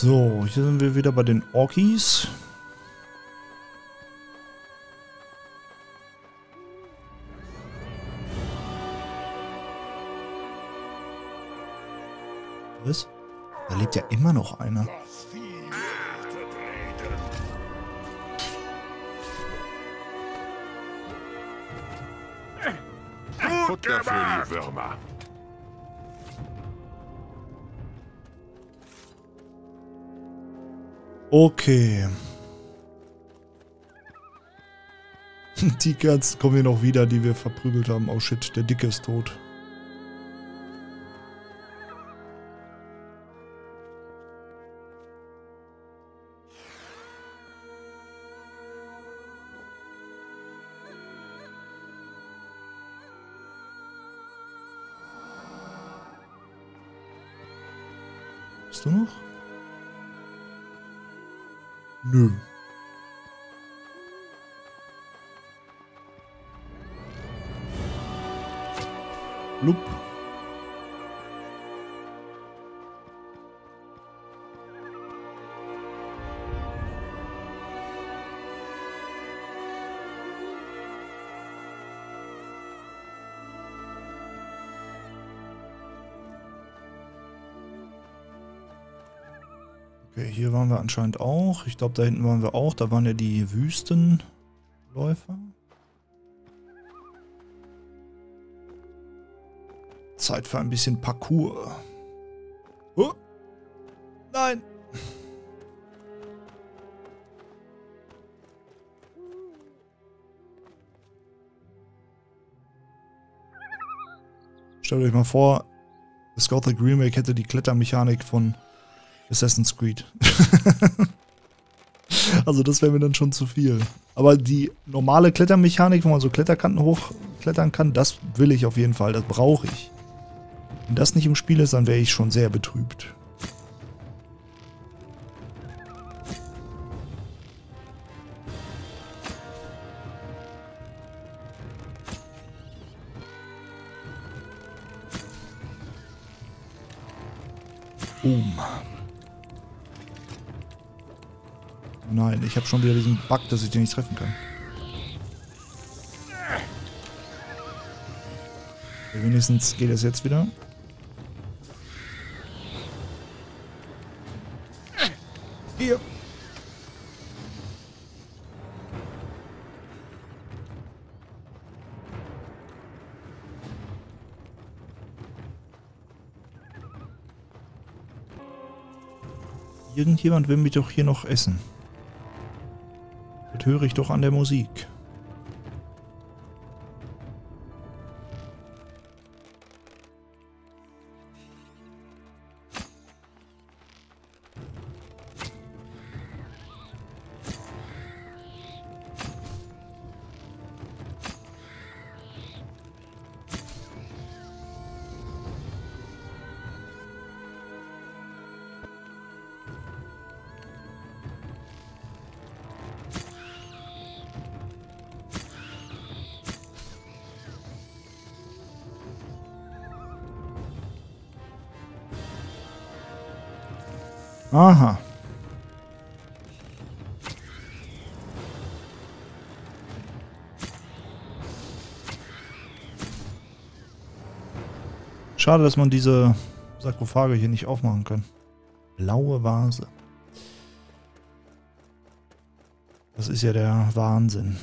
So, hier sind wir wieder bei den Orkies. Was? Da lebt ja immer noch einer. Futter für die Würmer. Okay. Die Cats kommen hier noch wieder, die wir verprügelt haben. Oh shit, der Dicke ist tot. Okay, hier waren wir anscheinend auch. Ich glaube, da hinten waren wir auch. Da waren ja die Wüstenläufer. Zeit für ein bisschen Parcours. Oh. Nein. Stellt euch mal vor, das Gothic Remake hätte die Klettermechanik von Assassin's Creed. also das wäre mir dann schon zu viel. Aber die normale Klettermechanik, wo man so Kletterkanten hochklettern kann, das will ich auf jeden Fall, das brauche ich. Wenn das nicht im Spiel ist, dann wäre ich schon sehr betrübt. Boom. Nein, ich habe schon wieder diesen Bug, dass ich den nicht treffen kann. Wenigstens geht es jetzt wieder. Hier. Irgendjemand will mich doch hier noch essen. Ich doch an der Musik. Schade, dass man diese Sarkophage hier nicht aufmachen kann. Blaue Vase. Das ist ja der Wahnsinn.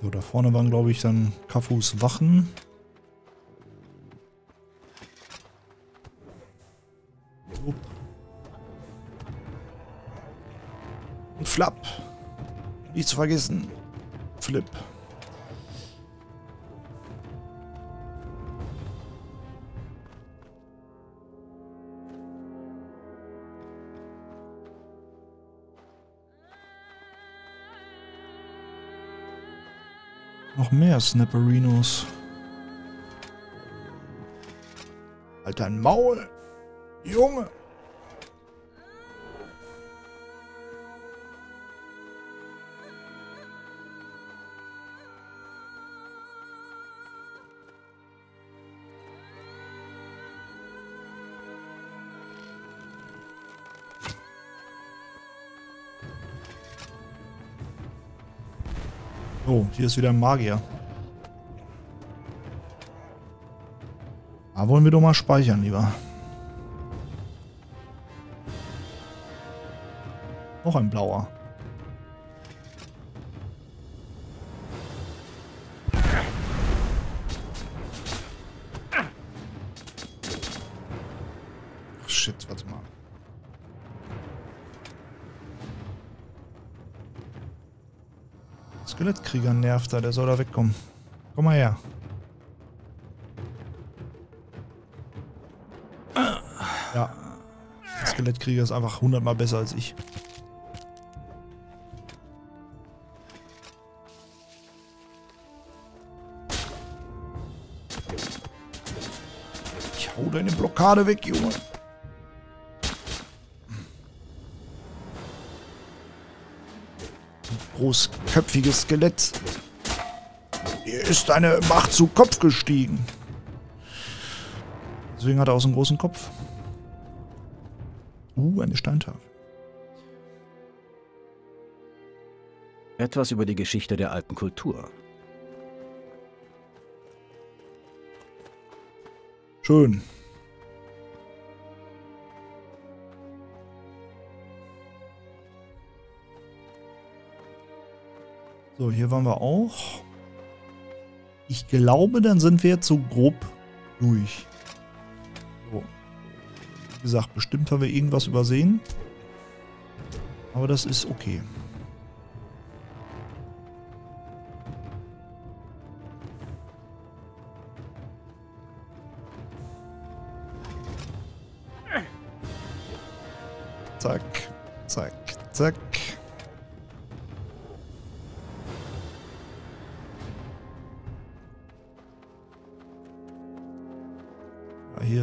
So, da vorne waren, glaube ich, dann Kafus Wachen. Zu vergessen. Flip. Noch mehr Snapperinos. Alter, ein Maul! Junge! Oh, hier ist wieder ein Magier. Da wollen wir doch mal speichern, lieber. Noch ein blauer. Skelettkrieger nervt da, der soll da wegkommen. Komm mal her. Ja. Der Skelettkrieger ist einfach hundertmal besser als ich. Ich hau deine Blockade weg, Junge. Großköpfiges Skelett. Hier ist deine Macht zu Kopf gestiegen. Deswegen hat er auch so einen großen Kopf. Uh, eine Steintafel. Etwas über die Geschichte der alten Kultur. Schön. So, hier waren wir auch. Ich glaube, dann sind wir jetzt so grob durch. So. Wie gesagt, bestimmt haben wir irgendwas übersehen. Aber das ist okay.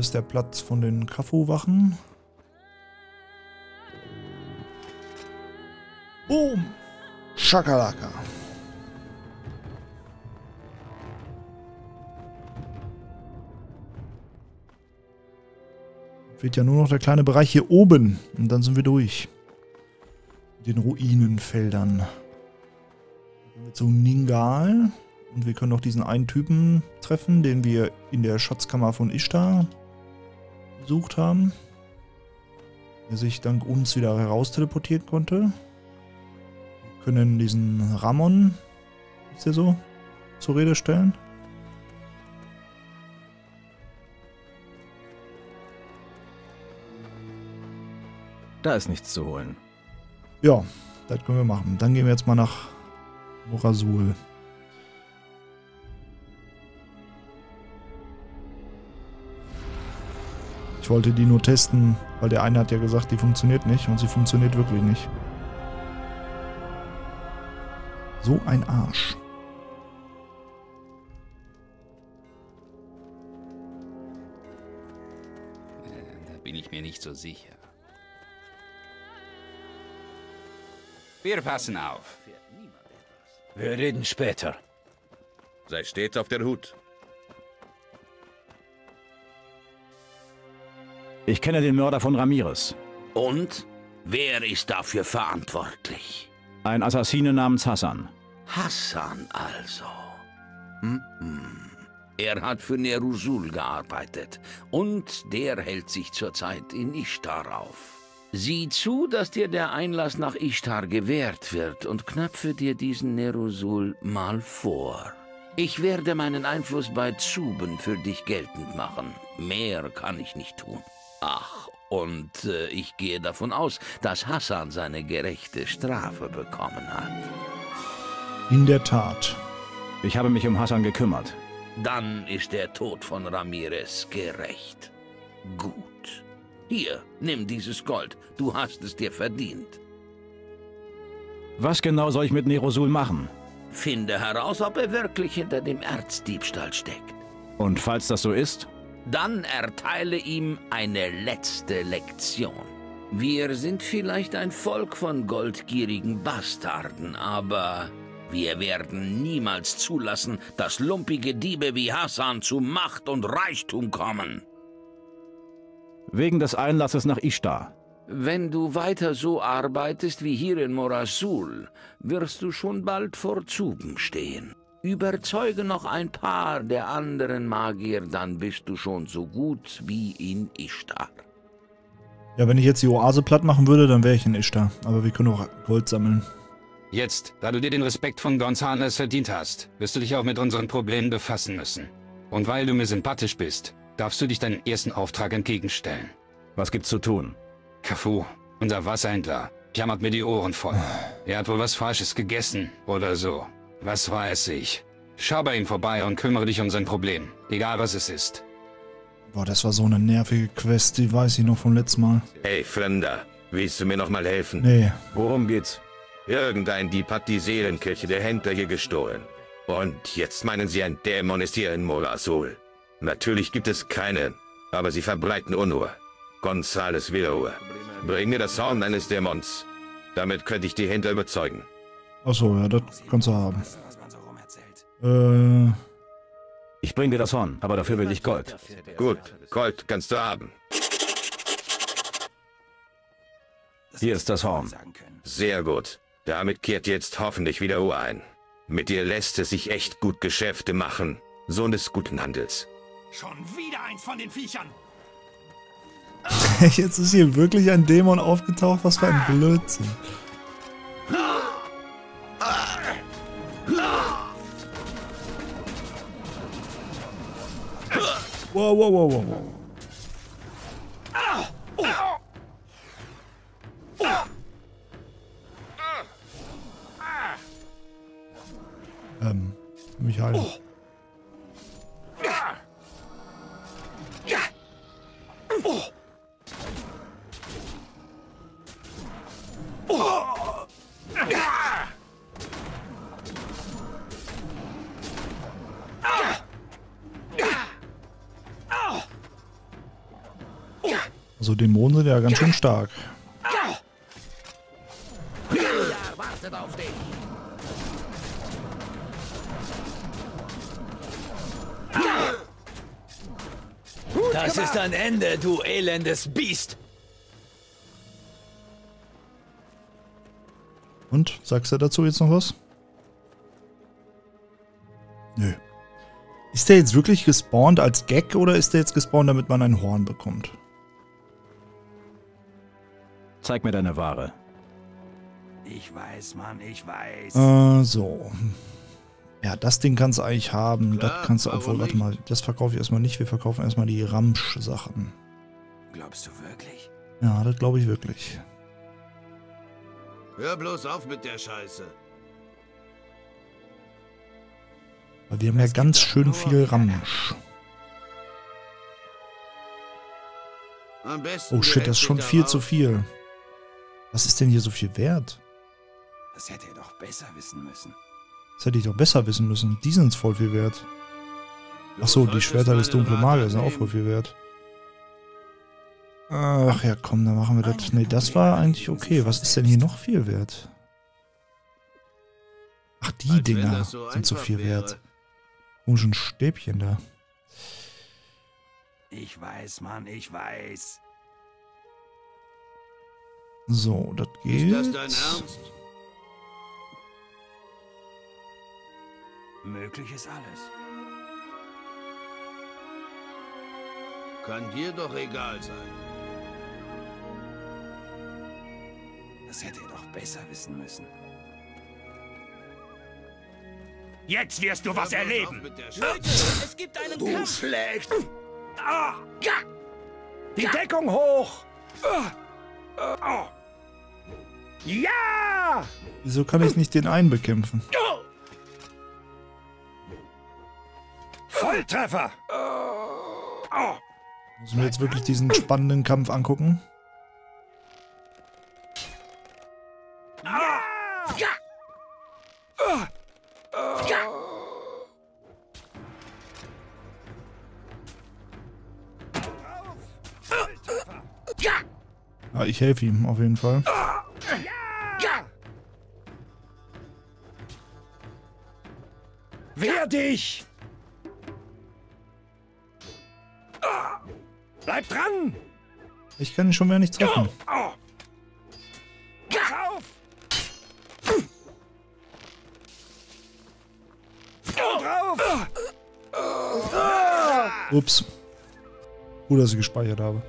Ist der Platz von den Kafu-Wachen. Boom! Schakalaka. Fehlt ja nur noch der kleine Bereich hier oben. Und dann sind wir durch. Mit den Ruinenfeldern. Mit so Ningal. Und wir können noch diesen einen Typen treffen, den wir in der Schatzkammer von Ishtar besucht haben. Der sich dank uns wieder heraus teleportieren konnte. Wir können diesen Ramon, ist der so, zur Rede stellen. Da ist nichts zu holen. Ja, das können wir machen. Dann gehen wir jetzt mal nach Morasul. Ich wollte die nur testen, weil der eine hat ja gesagt, die funktioniert nicht und sie funktioniert wirklich nicht. So ein Arsch. Da bin ich mir nicht so sicher. Wir passen auf. Wir reden später. Sei stets auf der Hut. Ich kenne den Mörder von Ramirez. Und wer ist dafür verantwortlich? Ein Assassine namens Hassan. Hassan also. Hm, hm. Er hat für Nerusul gearbeitet und der hält sich zurzeit in Ishtar auf. Sieh zu, dass dir der Einlass nach Ishtar gewährt wird und knöpfe dir diesen Nerusul mal vor. Ich werde meinen Einfluss bei Zuben für dich geltend machen. Mehr kann ich nicht tun. Ach, und äh, ich gehe davon aus, dass Hassan seine gerechte Strafe bekommen hat. In der Tat. Ich habe mich um Hassan gekümmert. Dann ist der Tod von Ramirez gerecht. Gut. Hier, nimm dieses Gold. Du hast es dir verdient. Was genau soll ich mit Nerosul machen? Finde heraus, ob er wirklich hinter dem Erzdiebstahl steckt. Und falls das so ist? Dann erteile ihm eine letzte Lektion. Wir sind vielleicht ein Volk von goldgierigen Bastarden, aber wir werden niemals zulassen, dass lumpige Diebe wie Hassan zu Macht und Reichtum kommen. Wegen des Einlasses nach Ishtar. Wenn du weiter so arbeitest wie hier in Morasul, wirst du schon bald vor Zuben stehen. Überzeuge noch ein paar der anderen Magier, dann bist du schon so gut wie in Ishtar. Ja, wenn ich jetzt die Oase platt machen würde, dann wäre ich in Ishtar. Aber wir können auch Gold sammeln. Jetzt, da du dir den Respekt von Gonzales verdient hast, wirst du dich auch mit unseren Problemen befassen müssen. Und weil du mir sympathisch bist, darfst du dich deinen ersten Auftrag entgegenstellen. Was gibt's zu tun? Kafu, unser Wasserhändler, jammert mir die Ohren voll. Er hat wohl was Falsches gegessen oder so. Was weiß ich. Schau bei ihm vorbei und kümmere dich um sein Problem, egal was es ist. Boah, das war so eine nervige Quest, die weiß ich noch vom letzten Mal. Hey, Fremder, willst du mir noch mal helfen? Nee. Worum geht's? Irgendein Dieb hat die Seelenkirche der Händler hier gestohlen. Und jetzt meinen sie, ein Dämon ist hier in Morasul. Natürlich gibt es keine, aber sie verbreiten Unruhe. Gonzales Widerruhe. Bring mir das Horn eines Dämons. Damit könnte ich die Händler überzeugen. Achso, ja, das kannst du haben. Äh, Ich bring dir das Horn, aber dafür will ich Gold. Gut, Gold kannst du haben. Hier ist das Horn. Sehr gut. Damit kehrt jetzt hoffentlich wieder Ruhe ein. Mit dir lässt es sich echt gut Geschäfte machen. Sohn des guten Handels. Schon wieder eins von den Viechern. jetzt ist hier wirklich ein Dämon aufgetaucht. Was für ein Blödsinn. Whoa, whoa, whoa, whoa, whoa. Ähm, mich heilen. Ah! Also Dämonen sind ja ganz schön stark. Das ist ein Ende, du elendes Biest. Und, sagst du dazu jetzt noch was? Nö. Ist der jetzt wirklich gespawnt als Gag oder ist der jetzt gespawnt, damit man ein Horn bekommt? Zeig mir deine Ware. Ich weiß, Mann, ich weiß. Äh, so. Ja, das Ding kannst du eigentlich haben. das kannst du, obwohl, warte mal, das verkaufe ich erstmal nicht. Wir verkaufen erstmal die Ramsch-Sachen. Glaubst du wirklich? Ja, das glaube ich wirklich. Hör bloß auf mit der Scheiße. Weil wir haben ja ganz schön viel Ramsch. Am besten Oh shit, das ist schon viel zu viel. Was ist denn hier so viel wert? Das hätte er doch besser wissen müssen. Das hätte ich doch besser wissen müssen. Die sind voll viel wert. Achso, die Schwerter des dunklen Rat Magiers sind auch voll viel wert. Ach ja, komm, dann machen wir das. Nee, das war eigentlich okay. Was ist denn hier noch viel wert? Ach, die Dinger sind so viel wäre. wert. Komischen Stäbchen da. Ich weiß, Mann, ich weiß. So, das Ist geht. das dein Ernst? Möglich ist alles. Kann dir doch egal sein. Das hätte er doch besser wissen müssen. Jetzt wirst du was erleben. Scheiße. Es gibt einen Du Kampf. schlecht. Ah. Die Deckung hoch. Oh. Ja! Wieso kann ich nicht den einen bekämpfen? Volltreffer. Muss mir jetzt wirklich diesen spannenden Kampf angucken. Ah. Ich helfe ihm auf jeden Fall. Dich! Ah. Bleib dran! Ich kann ihn schon wieder nicht treffen. Ups. Gut, dass ich gespeichert habe.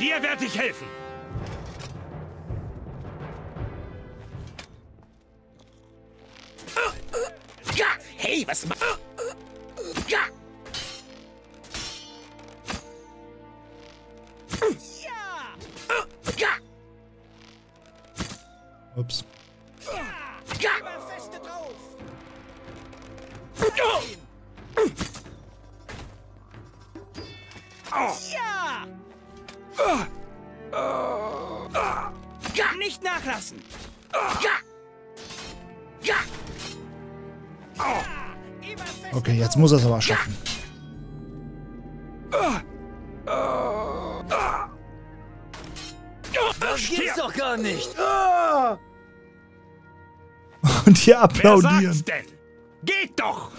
Dir werde ich helfen. Hey, was Und die Wer applaudieren. sagt's denn? Geht doch!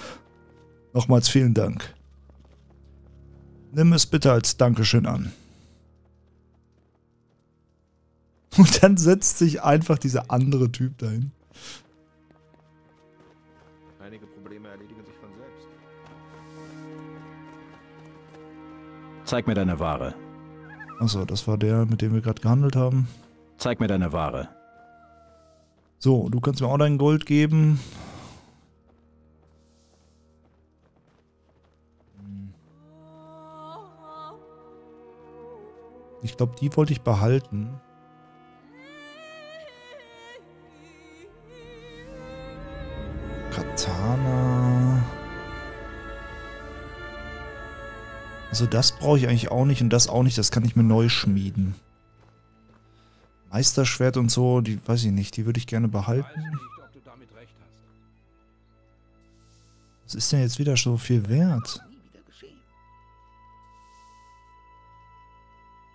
Nochmals vielen Dank. Nimm es bitte als Dankeschön an. Und dann setzt sich einfach dieser andere Typ dahin. Einige Probleme erledigen sich von selbst. Zeig mir deine Ware. Achso, das war der, mit dem wir gerade gehandelt haben. Zeig mir deine Ware. So, du kannst mir auch dein Gold geben. Ich glaube, die wollte ich behalten. Katana. Also das brauche ich eigentlich auch nicht und das auch nicht. Das kann ich mir neu schmieden. Meisterschwert und so, die weiß ich nicht. Die würde ich gerne behalten. Was ist denn jetzt wieder so viel wert?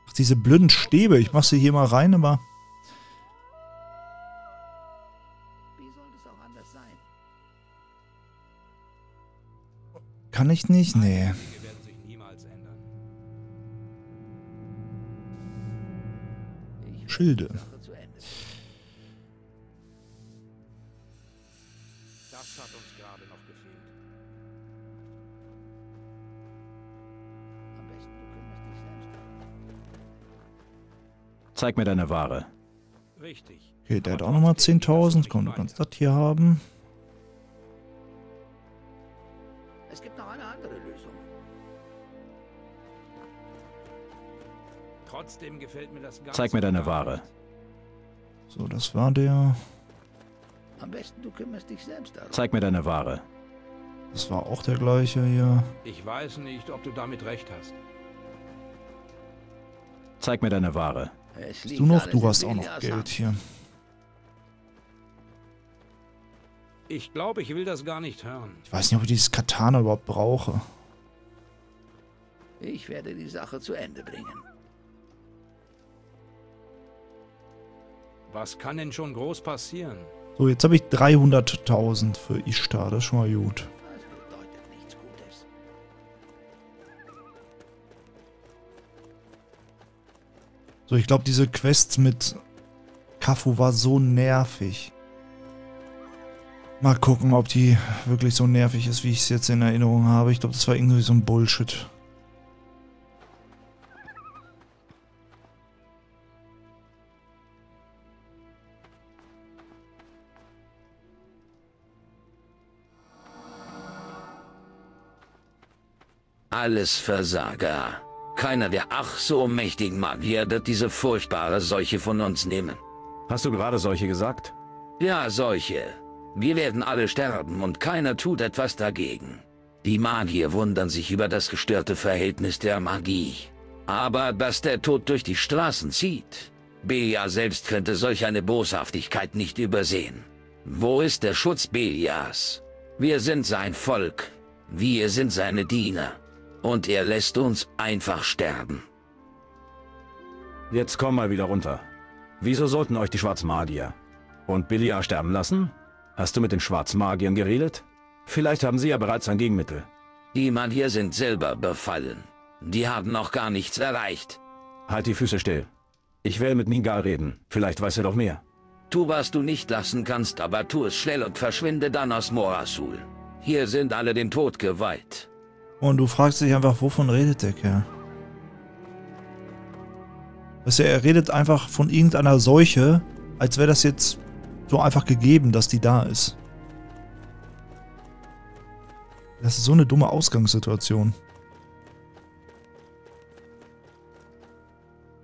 Ach, diese blöden Stäbe. Ich mach sie hier mal rein, aber... Wie soll das auch anders sein? Kann ich nicht? Nee. Schilde. Das hat uns gerade noch gefehlt. Am besten du kümmerst dich selbst. Zeig mir deine Ware. Richtig. Okay, der hat auch nochmal trotzdem geht das 10.000. nicht Komm, du kannst das hier haben. Es gibt noch eine Trotzdem gefällt mir das. Zeig mir deine Ware. So, das war der. Am besten du kümmerst dich selbst darum. Zeig mir deine Ware. Das war auch der gleiche hier. Ich weiß nicht, ob du damit recht hast. Zeig mir deine Ware. Es Du noch? Du hast auch noch Geld hier. Ich glaube, ich will das gar nicht hören. Ich weiß nicht, ob ich dieses Katana überhaupt brauche. Ich werde die Sache zu Ende bringen. Was kann denn schon groß passieren? So, jetzt habe ich 300.000 für Ishtar. Das ist schon mal gut. So, ich glaube, diese Quests mit Kafu war so nervig. Mal gucken, ob die wirklich so nervig ist, wie ich es jetzt in Erinnerung habe. Ich glaube, das war irgendwie so ein Bullshit. Alles Versager. Keiner der ach so mächtigen Magier wird diese furchtbare Seuche von uns nehmen. Hast du gerade solche gesagt? Ja, Seuche. Wir werden alle sterben und keiner tut etwas dagegen. Die Magier wundern sich über das gestörte Verhältnis der Magie. Aber dass der Tod durch die Straßen zieht. Bea selbst könnte solch eine Boshaftigkeit nicht übersehen. Wo ist der Schutz Belias? Wir sind sein Volk. Wir sind seine Diener. Und er lässt uns einfach sterben. Jetzt komm mal wieder runter. Wieso sollten euch die Schwarzmagier und Bilia sterben lassen? Hast du mit den Schwarzmagiern geredet? Vielleicht haben sie ja bereits ein Gegenmittel. Die Magier sind selber befallen. Die haben noch gar nichts erreicht. Halt die Füße still. Ich will mit Ningal reden. Vielleicht weiß er doch mehr. Tu, was du nicht lassen kannst, aber tu es schnell und verschwinde dann aus Morasul. Hier sind alle dem Tod geweiht. Und du fragst dich einfach, wovon redet der Kerl? Weißt du, er redet einfach von irgendeiner Seuche, als wäre das jetzt so einfach gegeben, dass die da ist. Das ist so eine dumme Ausgangssituation.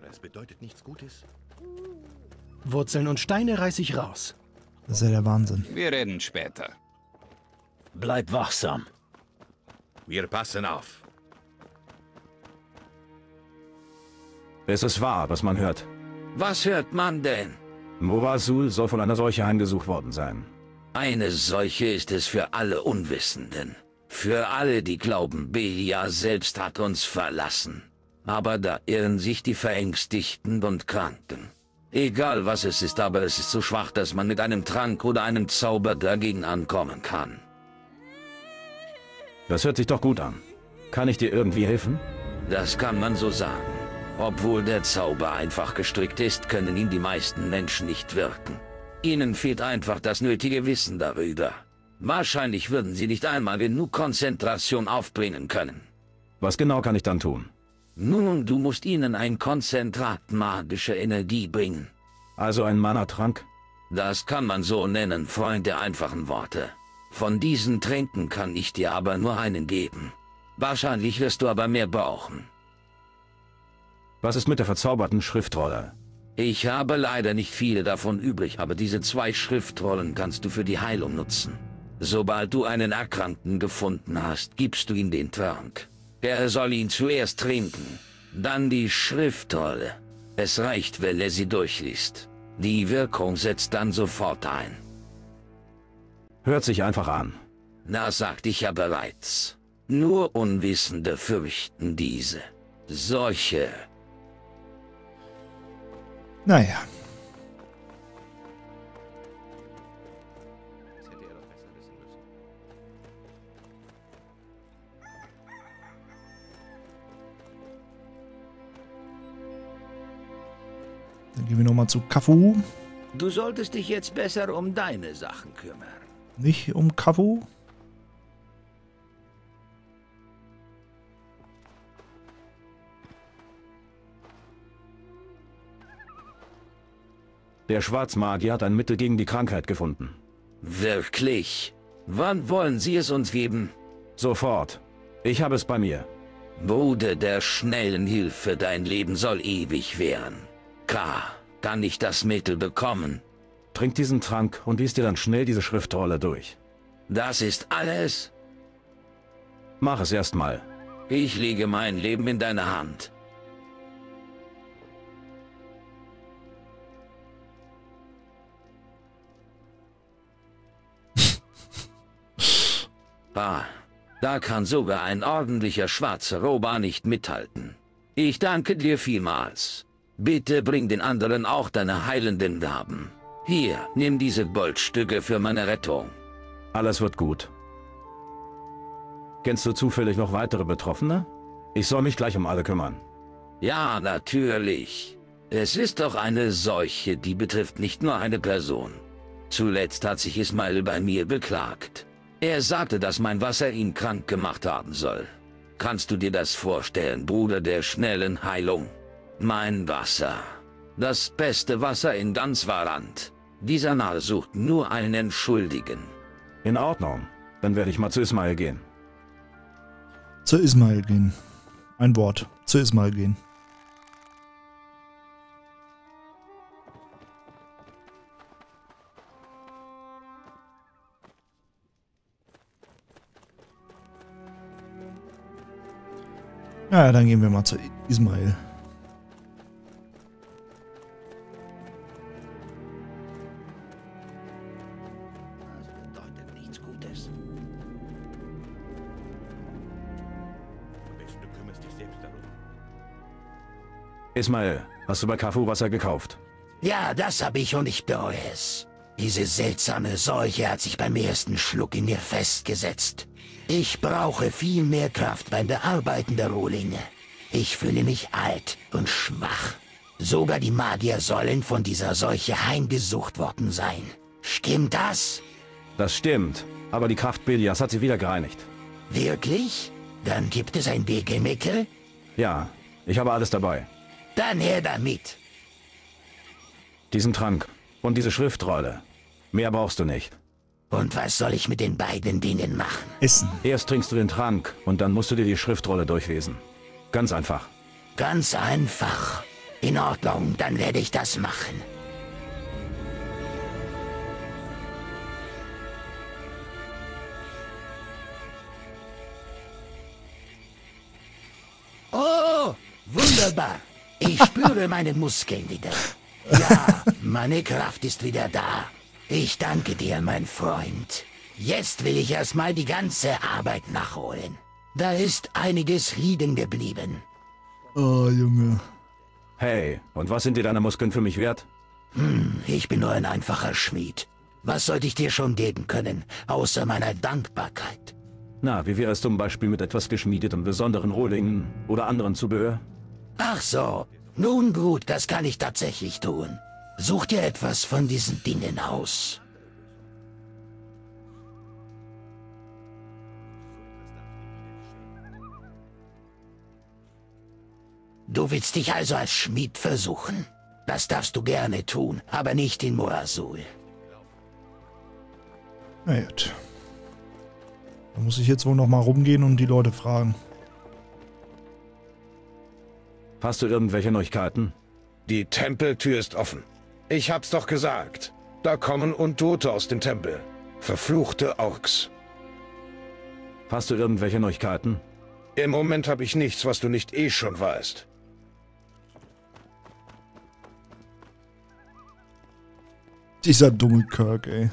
Das bedeutet nichts Gutes. Wurzeln und Steine reiß ich raus. Das ist ja der Wahnsinn. Wir reden später. Bleib wachsam. Wir passen auf. Es ist wahr, was man hört. Was hört man denn? Morasul soll von einer Seuche heimgesucht worden sein. Eine Seuche ist es für alle Unwissenden. Für alle, die glauben, Belia selbst hat uns verlassen. Aber da irren sich die Verängstigten und Kranken. Egal was es ist, aber es ist so schwach, dass man mit einem Trank oder einem Zauber dagegen ankommen kann. Das hört sich doch gut an. Kann ich dir irgendwie helfen? Das kann man so sagen. Obwohl der Zauber einfach gestrickt ist, können ihn die meisten Menschen nicht wirken. Ihnen fehlt einfach das nötige Wissen darüber. Wahrscheinlich würden sie nicht einmal genug Konzentration aufbringen können. Was genau kann ich dann tun? Nun, du musst ihnen ein Konzentrat magischer Energie bringen. Also ein Mana-Trank? Das kann man so nennen, Freund der einfachen Worte. Von diesen Tränken kann ich dir aber nur einen geben. Wahrscheinlich wirst du aber mehr brauchen. Was ist mit der verzauberten Schriftrolle? Ich habe leider nicht viele davon übrig, aber diese zwei Schriftrollen kannst du für die Heilung nutzen. Sobald du einen Erkrankten gefunden hast, gibst du ihm den Trank. Er soll ihn zuerst trinken, dann die Schriftrolle. Es reicht, wenn er sie durchliest. Die Wirkung setzt dann sofort ein. Hört sich einfach an. Na, sagte ich ja bereits. Nur Unwissende fürchten diese. Solche. Naja. Das hätte er doch besser wissen müssen. Dann gehen wir nochmal zu Kafu. Du solltest dich jetzt besser um deine Sachen kümmern. Nicht um Kafu. Der Schwarzmagier hat ein Mittel gegen die Krankheit gefunden. Wirklich? Wann wollen Sie es uns geben? Sofort. Ich habe es bei mir. Bruder der schnellen Hilfe, dein Leben soll ewig währen. K, kann ich das Mittel bekommen? Trink diesen Trank und lies dir dann schnell diese Schriftrolle durch. Das ist alles? Mach es erstmal. Ich lege mein Leben in deine Hand. Bah, da kann sogar ein ordentlicher schwarzer Roba nicht mithalten. Ich danke dir vielmals. Bitte bring den anderen auch deine heilenden Gaben. Hier, nimm diese Goldstücke für meine Rettung. Alles wird gut. Kennst du zufällig noch weitere Betroffene? Ich soll mich gleich um alle kümmern. Ja, natürlich. Es ist doch eine Seuche, die betrifft nicht nur eine Person. Zuletzt hat sich Ismail bei mir beklagt. Er sagte, dass mein Wasser ihn krank gemacht haben soll. Kannst du dir das vorstellen, Bruder der schnellen Heilung? Mein Wasser. Das beste Wasser in ganz Varant. Dieser Narr sucht nur einen Schuldigen. In Ordnung. Dann werde ich mal zu Ismail gehen. Zu Ismail gehen. Ein Wort. Zu Ismail gehen. Ja, dann gehen wir mal zu Ismail. Ismail, hast du bei Kafu Wasser gekauft? Ja, das habe ich und ich bereue es. Diese seltsame Seuche hat sich beim ersten Schluck in mir festgesetzt. Ich brauche viel mehr Kraft beim Bearbeiten der Rohlinge. Ich fühle mich alt und schwach. Sogar die Magier sollen von dieser Seuche heimgesucht worden sein. Stimmt das? Das stimmt, aber die Kraft Belias hat sie wieder gereinigt. Wirklich? Dann gibt es ein Wegemickel? Ja, ich habe alles dabei. Dann her damit. Diesen Trank und diese Schriftrolle. Mehr brauchst du nicht. Und was soll ich mit den beiden Dingen machen? Essen. Erst trinkst du den Trank und dann musst du dir die Schriftrolle durchlesen. Ganz einfach. Ganz einfach. In Ordnung, dann werde ich das machen. Oh, wunderbar. Ich spüre meine Muskeln wieder. Ja, meine Kraft ist wieder da. Ich danke dir, mein Freund. Jetzt will ich erstmal die ganze Arbeit nachholen. Da ist einiges liegen geblieben. Oh, Junge. Hey, und was sind dir deine Muskeln für mich wert? Hm, ich bin nur ein einfacher Schmied. Was sollte ich dir schon geben können, außer meiner Dankbarkeit? Na, wie wäre es zum Beispiel mit etwas geschmiedetem, besonderen Rohlingen oder anderen Zubehör? Ach so. Nun gut, das kann ich tatsächlich tun. Such dir etwas von diesen Dingen aus. Du willst dich also als Schmied versuchen? Das darfst du gerne tun, aber nicht in Moasul. Na gut. Da muss ich jetzt wohl noch mal rumgehen und die Leute fragen. Hast du irgendwelche Neuigkeiten? Die Tempeltür ist offen. Ich hab's doch gesagt. Da kommen Untote aus dem Tempel. Verfluchte Orks. Hast du irgendwelche Neuigkeiten? Im Moment habe ich nichts, was du nicht eh schon weißt. Dieser dumme Kirk, ey.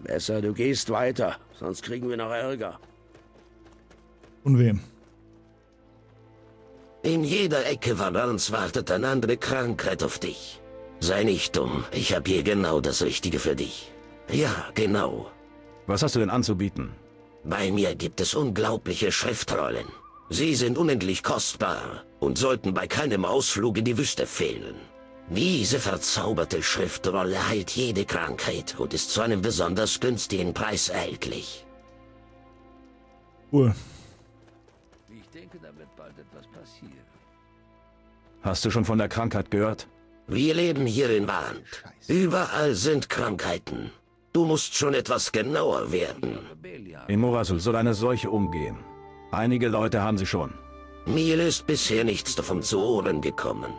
Besser, du gehst weiter, sonst kriegen wir noch Ärger. Und wem? In jeder Ecke Valans wartet eine andere Krankheit auf dich. Sei nicht dumm, ich habe hier genau das Richtige für dich. Ja, genau. Was hast du denn anzubieten? Bei mir gibt es unglaubliche Schriftrollen. Sie sind unendlich kostbar und sollten bei keinem Ausflug in die Wüste fehlen. Diese verzauberte Schriftrolle heilt jede Krankheit und ist zu einem besonders günstigen Preis erhältlich. Cool. Etwas passieren. Hast du schon von der Krankheit gehört? Wir leben hier in Wand. Überall sind Krankheiten. Du musst schon etwas genauer werden. In Morasul soll eine Seuche umgehen. Einige Leute haben sie schon. Mir ist bisher nichts davon zu Ohren gekommen.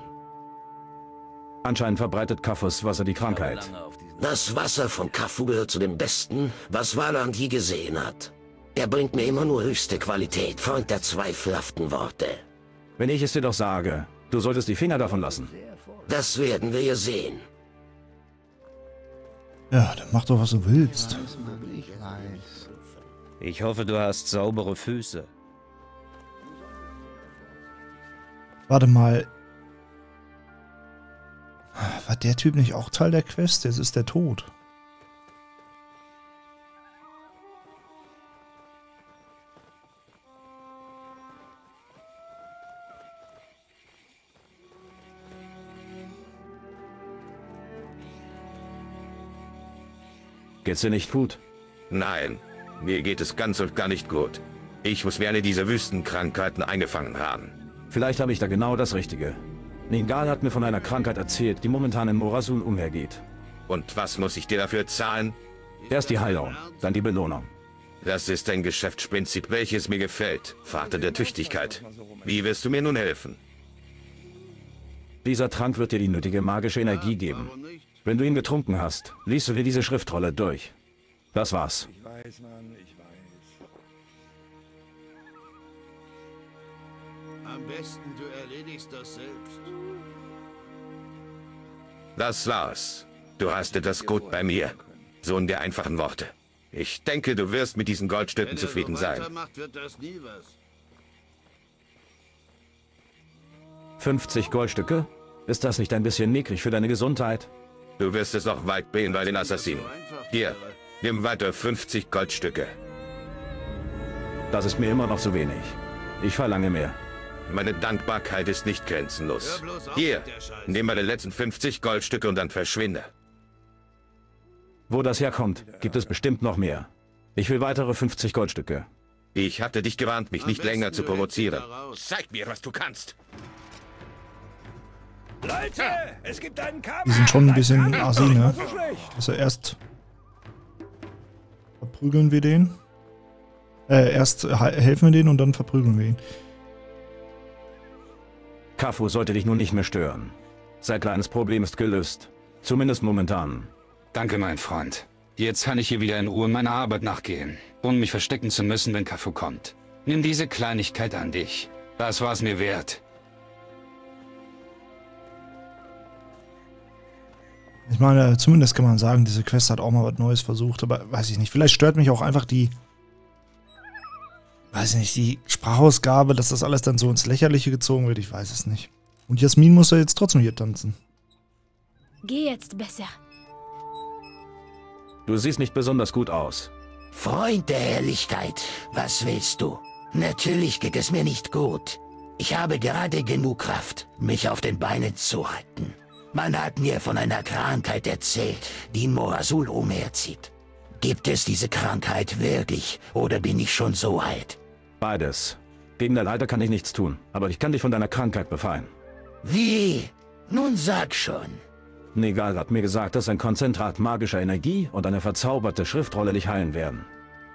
Anscheinend verbreitet Kaffus Wasser die Krankheit. Das Wasser von Kafu gehört zu dem Besten, was Valand je gesehen hat. Er bringt mir immer nur höchste Qualität, Freund der zweifelhaften Worte. Wenn ich es dir doch sage, du solltest die Finger davon lassen. Das werden wir ja sehen. Ja, dann mach doch, was du willst. Ich hoffe, du hast saubere Füße. Warte mal. War der Typ nicht auch Teil der Quest? Jetzt ist der tot. Geht's dir nicht gut? Nein, mir geht es ganz und gar nicht gut. Ich muss wie eine dieser Wüstenkrankheiten eingefangen haben. Vielleicht habe ich da genau das Richtige. Ningal hat mir von einer Krankheit erzählt, die momentan in Morasul umhergeht. Und was muss ich dir dafür zahlen? Erst die Heilung, dann die Belohnung. Das ist ein Geschäftsprinzip, welches mir gefällt. Vater der Tüchtigkeit. Wie wirst du mir nun helfen? Dieser Trank wird dir die nötige magische Energie geben. Wenn du ihn getrunken hast, liest du dir diese Schriftrolle durch. Das war's. Ich weiß, Mann, ich weiß. Am besten du erledigst das selbst. Das war's. Du hast etwas gut bei mir. Sohn der einfachen Worte. Ich denke, du wirst mit diesen Goldstücken zufrieden sein. Weitermacht, wird das nie was. 50 Goldstücke? Ist das nicht ein bisschen mickrig für deine Gesundheit? Du wirst es noch weit bringen bei den Assassinen. Hier, nimm weiter 50 Goldstücke. Das ist mir immer noch zu wenig. Ich verlange mehr. Meine Dankbarkeit ist nicht grenzenlos. Hier, nimm meine letzten 50 Goldstücke und dann verschwinde. Wo das herkommt, gibt es bestimmt noch mehr. Ich will weitere 50 Goldstücke. Ich hatte dich gewarnt, mich nicht länger zu provozieren. Zeig mir, was du kannst. Leute, es gibt einen Kampf. Die sind schon ein bisschen assi, ne? Also erst verprügeln wir den. Äh, erst helfen wir denen und dann verprügeln wir ihn. Kafu sollte dich nun nicht mehr stören. Sein kleines Problem ist gelöst. Zumindest momentan. Danke, mein Freund. Jetzt kann ich hier wieder in Ruhe meiner Arbeit nachgehen, ohne mich verstecken zu müssen, wenn Kafu kommt. Nimm diese Kleinigkeit an dich. Das war es mir wert. Ich meine, zumindest kann man sagen, diese Quest hat auch mal was Neues versucht, aber weiß ich nicht. Vielleicht stört mich auch einfach die, weiß ich nicht, die Sprachausgabe, dass das alles dann so ins Lächerliche gezogen wird. Ich weiß es nicht. Und Jasmin muss ja jetzt trotzdem hier tanzen. Geh jetzt besser. Du siehst nicht besonders gut aus. Freund der Herrlichkeit, was willst du? Natürlich geht es mir nicht gut. Ich habe gerade genug Kraft, mich auf den Beinen zu halten. Man hat mir von einer Krankheit erzählt, die in Morasul umherzieht. Gibt es diese Krankheit wirklich oder bin ich schon so alt? Beides. Gegen dein Alter kann ich nichts tun, aber ich kann dich von deiner Krankheit befreien. Wie? Nun sag schon. Negal hat mir gesagt, dass ein Konzentrat magischer Energie und eine verzauberte Schriftrolle dich heilen werden.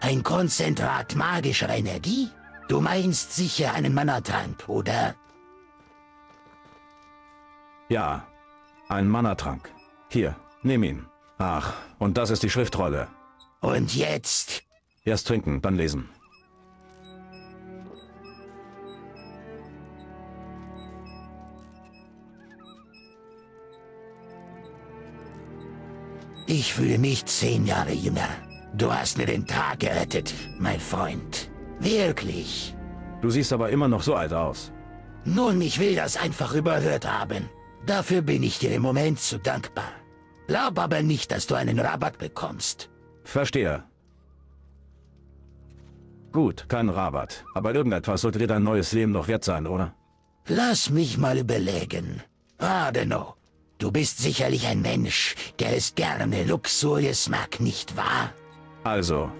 Ein Konzentrat magischer Energie? Du meinst sicher einen Manatrank, oder? Ja, ein Manatrank. Hier, nimm ihn. Ach, und das ist die Schriftrolle. Und jetzt? Erst trinken, dann lesen. Ich fühle mich zehn Jahre jünger. Du hast mir den Tag gerettet, mein Freund. Wirklich. Du siehst aber immer noch so alt aus. Nun, ich will das einfach überhört haben. Dafür bin ich dir im Moment zu dankbar. Glaub aber nicht, dass du einen Rabatt bekommst. Verstehe. Gut, kein Rabatt. Aber irgendetwas sollte dir dein neues Leben noch wert sein, oder? Lass mich mal überlegen. Adeno, du bist sicherlich ein Mensch, der es gerne luxuriös mag, nicht wahr? Also.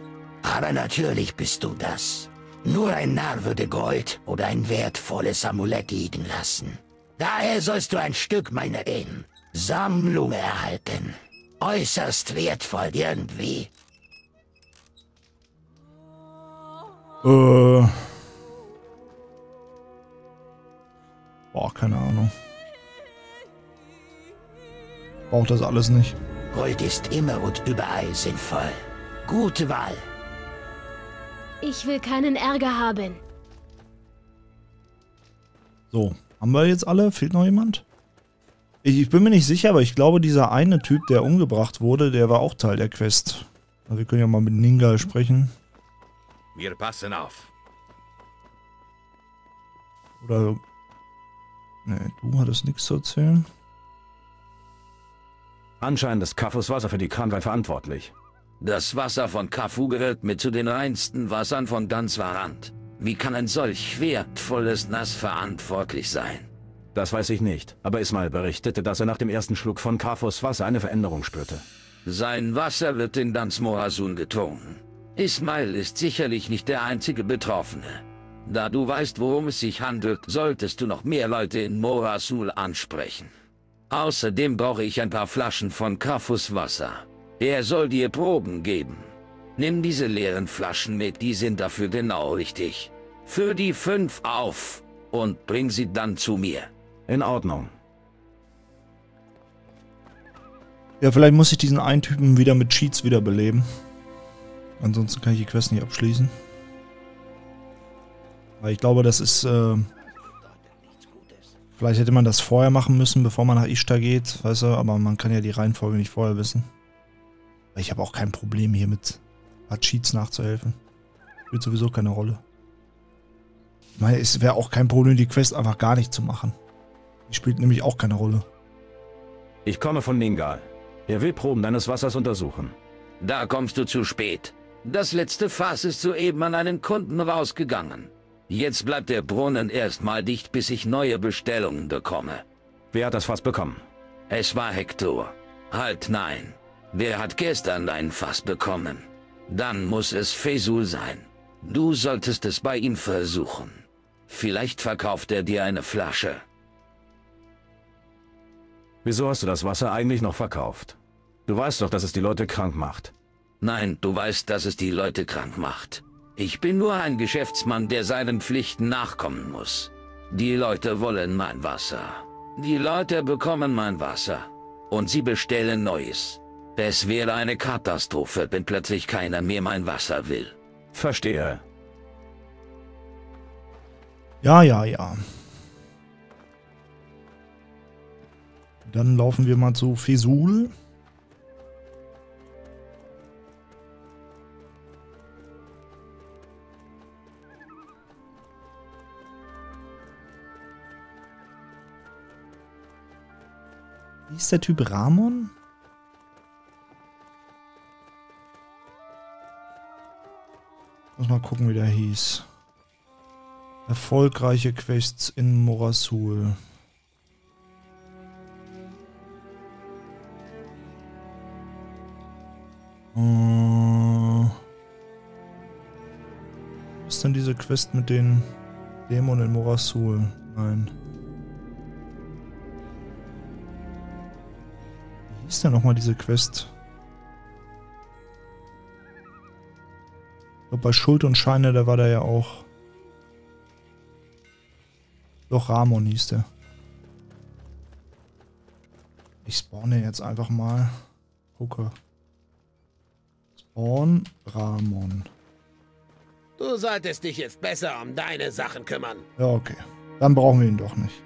Aber natürlich bist du das. Nur ein Narr würde Gold oder ein wertvolles Amulett liegen lassen. Daher sollst du ein Stück meiner in Sammlung erhalten. Äußerst wertvoll irgendwie. Äh. Boah, keine Ahnung. Braucht das alles nicht. Gold ist immer und überall sinnvoll. Gute Wahl. Ich will keinen Ärger haben. So, haben wir jetzt alle? Fehlt noch jemand? Ich, ich bin mir nicht sicher, aber ich glaube, dieser eine Typ, der umgebracht wurde, der war auch Teil der Quest. Wir können ja mal mit Ningal sprechen. Wir passen auf. Oder... Ne, du hattest nichts zu erzählen. Anscheinend ist Kafus Wasser für die Krankheit verantwortlich. Das Wasser von Kafu gehört mit zu den reinsten Wassern von ganz Varant. Wie kann ein solch wertvolles Nass verantwortlich sein? Das weiß ich nicht, aber Ismail berichtete, dass er nach dem ersten Schluck von Kafus Wasser eine Veränderung spürte. Sein Wasser wird in Dans Morasun getrunken. Ismail ist sicherlich nicht der einzige Betroffene. Da du weißt, worum es sich handelt, solltest du noch mehr Leute in Morasul ansprechen. Außerdem brauche ich ein paar Flaschen von Kafus Wasser. Er soll dir Proben geben. Nimm diese leeren Flaschen mit, die sind dafür genau richtig. Füll die fünf auf und bring sie dann zu mir. In Ordnung. Ja, vielleicht muss ich diesen einen Typen wieder mit Cheats wiederbeleben. Ansonsten kann ich die Quest nicht abschließen. Weil ich glaube, das ist... Äh vielleicht hätte man das vorher machen müssen, bevor man nach Ishtar geht, weißt du, aber man kann ja die Reihenfolge nicht vorher wissen. Ich habe auch kein Problem hier mit Cheats nachzuhelfen. Spielt sowieso keine Rolle. Ich meine, es wäre auch kein Problem, die Quest einfach gar nicht zu machen. Die spielt nämlich auch keine Rolle. Ich komme von Ningal. Er will Proben deines Wassers untersuchen. Da kommst du zu spät. Das letzte Fass ist soeben an einen Kunden rausgegangen. Jetzt bleibt der Brunnen erstmal dicht, bis ich neue Bestellungen bekomme. Wer hat das Fass bekommen? Es war Hector. Halt nein. Wer hat gestern ein Fass bekommen? Dann muss es Fesul sein. Du solltest es bei ihm versuchen. Vielleicht verkauft er dir eine Flasche. Wieso hast du das Wasser eigentlich noch verkauft? Du weißt doch, dass es die Leute krank macht. Nein, du weißt, dass es die Leute krank macht. Ich bin nur ein Geschäftsmann, der seinen Pflichten nachkommen muss. Die Leute wollen mein Wasser. Die Leute bekommen mein Wasser. Und sie bestellen Neues. Es wäre eine Katastrophe, wenn plötzlich keiner mehr mein Wasser will. Verstehe. Ja, ja, ja. Dann laufen wir mal zu Fesul. Wie ist der Typ Ramon? Muss mal gucken, wie der hieß. Erfolgreiche Quests in Morasul. Äh, Was ist denn diese Quest mit den Dämonen in Morasul? Nein. Wie hieß denn nochmal diese Quest? Glaube, bei Schuld und Scheine, da war der ja auch. Doch, Ramon hieß der. Ich spawne jetzt einfach mal. Gucke. Spawn Ramon. Du solltest dich jetzt besser um deine Sachen kümmern. Ja, okay. Dann brauchen wir ihn doch nicht.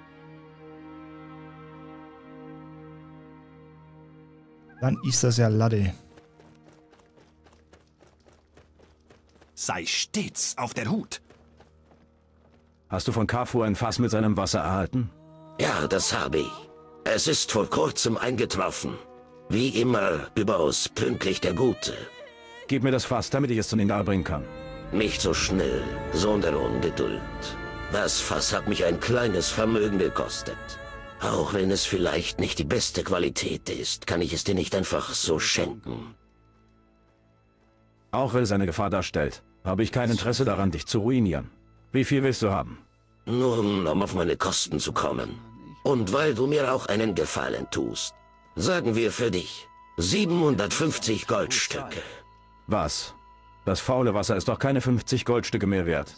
Dann ist das ja Lade. Sei stets auf der Hut. Hast du von Carfu ein Fass mit seinem Wasser erhalten? Ja, das habe ich. Es ist vor kurzem eingetroffen. Wie immer, überaus pünktlich der Gute. Gib mir das Fass, damit ich es zu Ningal bringen kann. Nicht so schnell, sondern Ungeduld. Das Fass hat mich ein kleines Vermögen gekostet. Auch wenn es vielleicht nicht die beste Qualität ist, kann ich es dir nicht einfach so schenken. Auch wenn es eine Gefahr darstellt, habe ich kein Interesse daran, dich zu ruinieren. Wie viel willst du haben? Nur um auf meine Kosten zu kommen. Und weil du mir auch einen Gefallen tust. Sagen wir für dich 750 Goldstücke. Was? Das faule Wasser ist doch keine 50 Goldstücke mehr wert.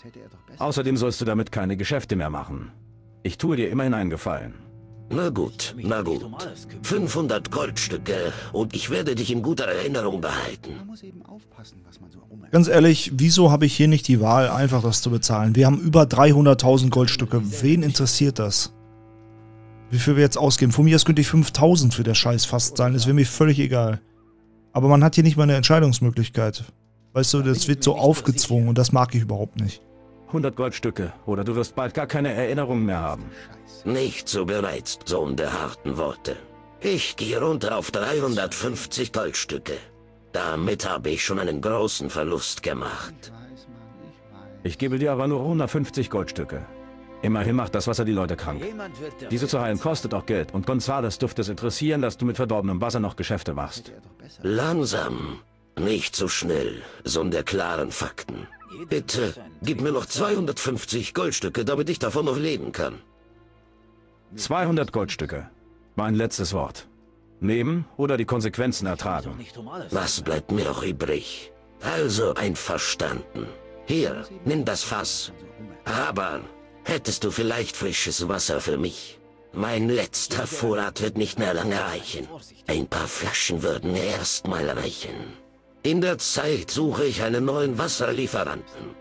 Außerdem sollst du damit keine Geschäfte mehr machen. Ich tue dir immerhin einen Gefallen. Na gut, na gut. 500 Goldstücke und ich werde dich in guter Erinnerung behalten. Ganz ehrlich, wieso habe ich hier nicht die Wahl, einfach das zu bezahlen? Wir haben über 300.000 Goldstücke. Wen interessiert das? Wie viel wir jetzt ausgeben? Von mir aus könnte ich 5.000 für der Scheiß fast sein. Es wäre mir völlig egal. Aber man hat hier nicht mal eine Entscheidungsmöglichkeit. Weißt du, das wird so aufgezwungen und das mag ich überhaupt nicht. 100 Goldstücke oder du wirst bald gar keine Erinnerungen mehr haben. Nicht so gereizt, Sohn der harten Worte. Ich gehe runter auf 350 Goldstücke. Damit habe ich schon einen großen Verlust gemacht. Ich gebe dir aber nur 150 Goldstücke. Immerhin macht das Wasser die Leute krank. Diese zu heilen kostet auch Geld und Gonzales dürfte es interessieren, dass du mit verdorbenem Wasser noch Geschäfte machst. Langsam. Nicht so schnell, Sohn der klaren Fakten. Bitte, gib mir noch 250 Goldstücke, damit ich davon noch leben kann. 200 Goldstücke. Mein letztes Wort. Nehmen oder die Konsequenzen ertragen. Was bleibt mir noch übrig? Also einverstanden. Hier, nimm das Fass. Aber hättest du vielleicht frisches Wasser für mich? Mein letzter Vorrat wird nicht mehr lange reichen. Ein paar Flaschen würden erstmal reichen. In der Zeit suche ich einen neuen Wasserlieferanten.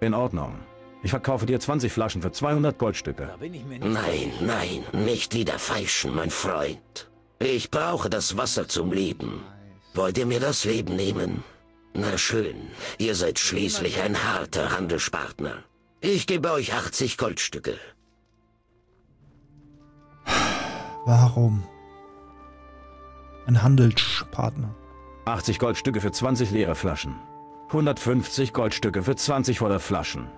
In Ordnung. Ich verkaufe dir 20 Flaschen für 200 Goldstücke. Nein, nein, nicht wieder feischen, mein Freund. Ich brauche das Wasser zum Leben. Wollt ihr mir das Leben nehmen? Na schön, ihr seid schließlich ein harter Handelspartner. Ich gebe euch 80 Goldstücke. Warum? Ein Handelspartner. 80 Goldstücke für 20 leere Flaschen. 150 Goldstücke für 20 volle Flaschen.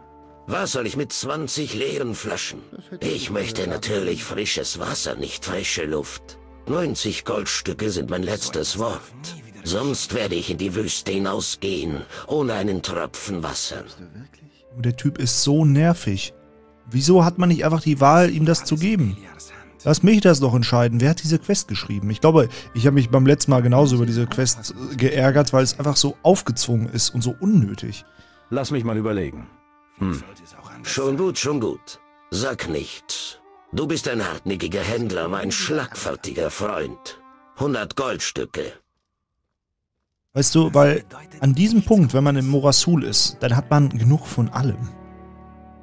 Was soll ich mit 20 leeren Flaschen? Ich möchte natürlich frisches Wasser, nicht frische Luft. 90 Goldstücke sind mein letztes Wort. Sonst werde ich in die Wüste hinausgehen, ohne einen Tropfen Wasser. Der Typ ist so nervig. Wieso hat man nicht einfach die Wahl, ihm das zu geben? Lass mich das doch entscheiden. Wer hat diese Quest geschrieben? Ich glaube, ich habe mich beim letzten Mal genauso über diese Quest äh, geärgert, weil es einfach so aufgezwungen ist und so unnötig. Lass mich mal überlegen. Hm. Schon gut, schon gut. Sag nichts. Du bist ein hartnäckiger Händler, mein schlagfertiger Freund. 100 Goldstücke. Weißt du, weil an diesem Punkt, wenn man im Morasul ist, dann hat man genug von allem.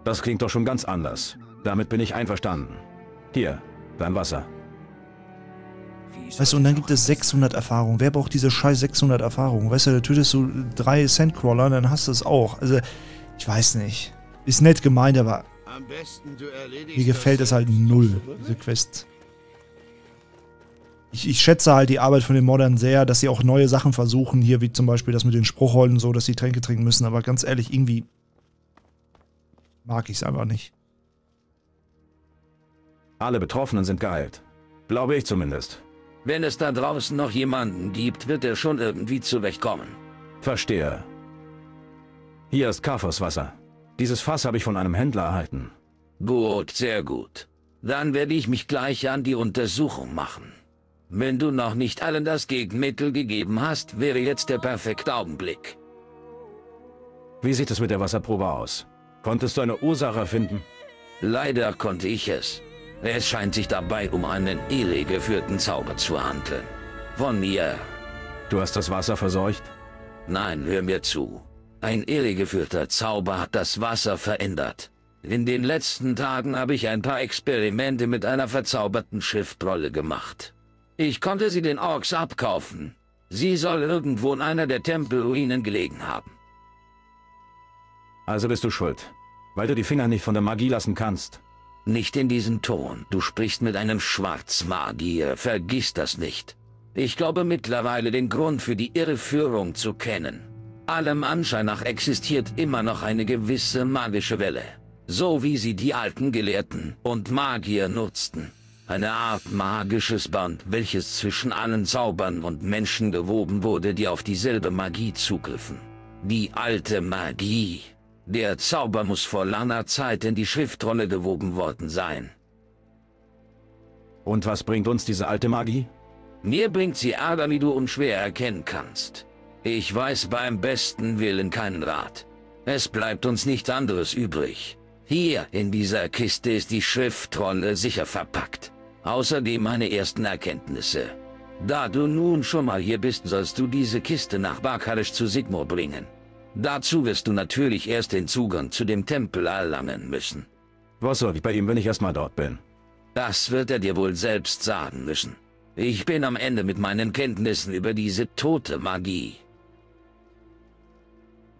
Das klingt doch schon ganz anders. Damit bin ich einverstanden. Hier, dein Wasser. Weißt du, und dann gibt es 600 Erfahrungen. Wer braucht diese scheiß 600 Erfahrungen? Weißt du, da tötest du drei Sandcrawler, dann hast du es auch. Also, ich weiß nicht. Ist nett gemeint, aber mir gefällt es halt null, diese Quest. Ich, ich, schätze halt die Arbeit von den Modern sehr, dass sie auch neue Sachen versuchen, hier wie zum Beispiel das mit den Spruchrollen so, dass sie Tränke trinken müssen, aber ganz ehrlich, irgendwie mag ich es einfach nicht. Alle Betroffenen sind geheilt. Glaube ich zumindest. Wenn es da draußen noch jemanden gibt, wird er schon irgendwie zurechtkommen. Verstehe. Hier ist Kafos Wasser. Dieses Fass habe ich von einem Händler erhalten. Gut, sehr gut. Dann werde ich mich gleich an die Untersuchung machen. Wenn du noch nicht allen das Gegenmittel gegeben hast, wäre jetzt der perfekte Augenblick. Wie sieht es mit der Wasserprobe aus? Konntest du eine Ursache finden? Leider konnte ich es. Es scheint sich dabei um einen irregeführten Zauber zu handeln. Von mir. Du hast das Wasser verseucht? Nein, hör mir zu. Ein irregeführter Zauber hat das Wasser verändert. In den letzten Tagen habe ich ein paar Experimente mit einer verzauberten Schriftrolle gemacht. Ich konnte sie den Orks abkaufen. Sie soll irgendwo in einer der Tempelruinen gelegen haben. Also bist du schuld, weil du die Finger nicht von der Magie lassen kannst. Nicht in diesem Ton. Du sprichst mit einem Schwarzmagier. Vergiss das nicht. Ich glaube mittlerweile den Grund für die Irreführung zu kennen. Allem Anschein nach existiert immer noch eine gewisse magische Welle. So wie sie die alten Gelehrten und Magier nutzten. Eine Art magisches Band, welches zwischen allen Zaubern und Menschen gewoben wurde, die auf dieselbe Magie zugriffen. Die alte Magie. Der Zauber muss vor langer Zeit in die Schriftrolle gewoben worden sein. Und was bringt uns diese alte Magie? Mir bringt sie Ärger, wie du unschwer erkennen kannst. Ich weiß beim besten Willen keinen Rat. Es bleibt uns nichts anderes übrig. Hier in dieser Kiste ist die Schriftrolle sicher verpackt. Außerdem meine ersten Erkenntnisse. Da du nun schon mal hier bist, sollst du diese Kiste nach Bakarisch zu Sigmar bringen. Dazu wirst du natürlich erst den Zugang zu dem Tempel erlangen müssen. Was soll ich bei ihm, wenn ich erstmal dort bin? Das wird er dir wohl selbst sagen müssen. Ich bin am Ende mit meinen Kenntnissen über diese tote Magie.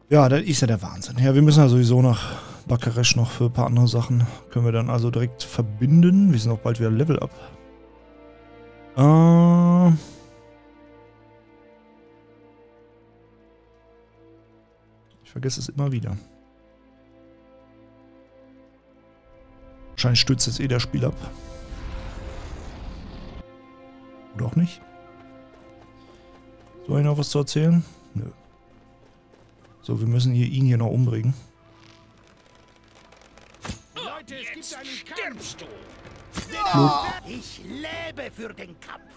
Ja, das ist ja der Wahnsinn. Ja, wir müssen ja sowieso nach Bakaresh noch für ein paar andere Sachen. Können wir dann also direkt verbinden. Wir sind auch bald wieder Level up. Äh... Ich vergesse es immer wieder. Wahrscheinlich stützt jetzt eh der Spiel ab. Oder auch nicht. Soll ich noch was zu erzählen? Nö. So, wir müssen hier ihn hier noch umbringen. Leute, es gibt einen stirbst du! Ich lebe für den Kampf!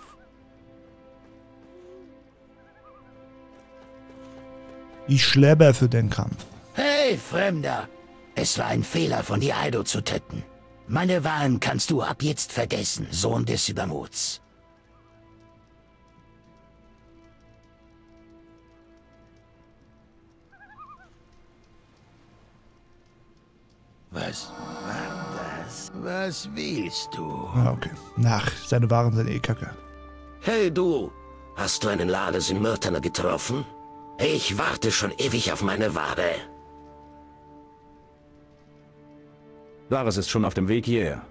Ich lebe für den Kampf. Hey, Fremder! Es war ein Fehler von dir, Aido zu töten. Meine Wahlen kannst du ab jetzt vergessen, Sohn des Übermuts. Was war das? Was willst du? Ah, okay. Nach, seine Waren sind eh kacke. Hey du, hast du einen Lades in Myrtana getroffen? Ich warte schon ewig auf meine Ware. Laris ist schon auf dem Weg hierher.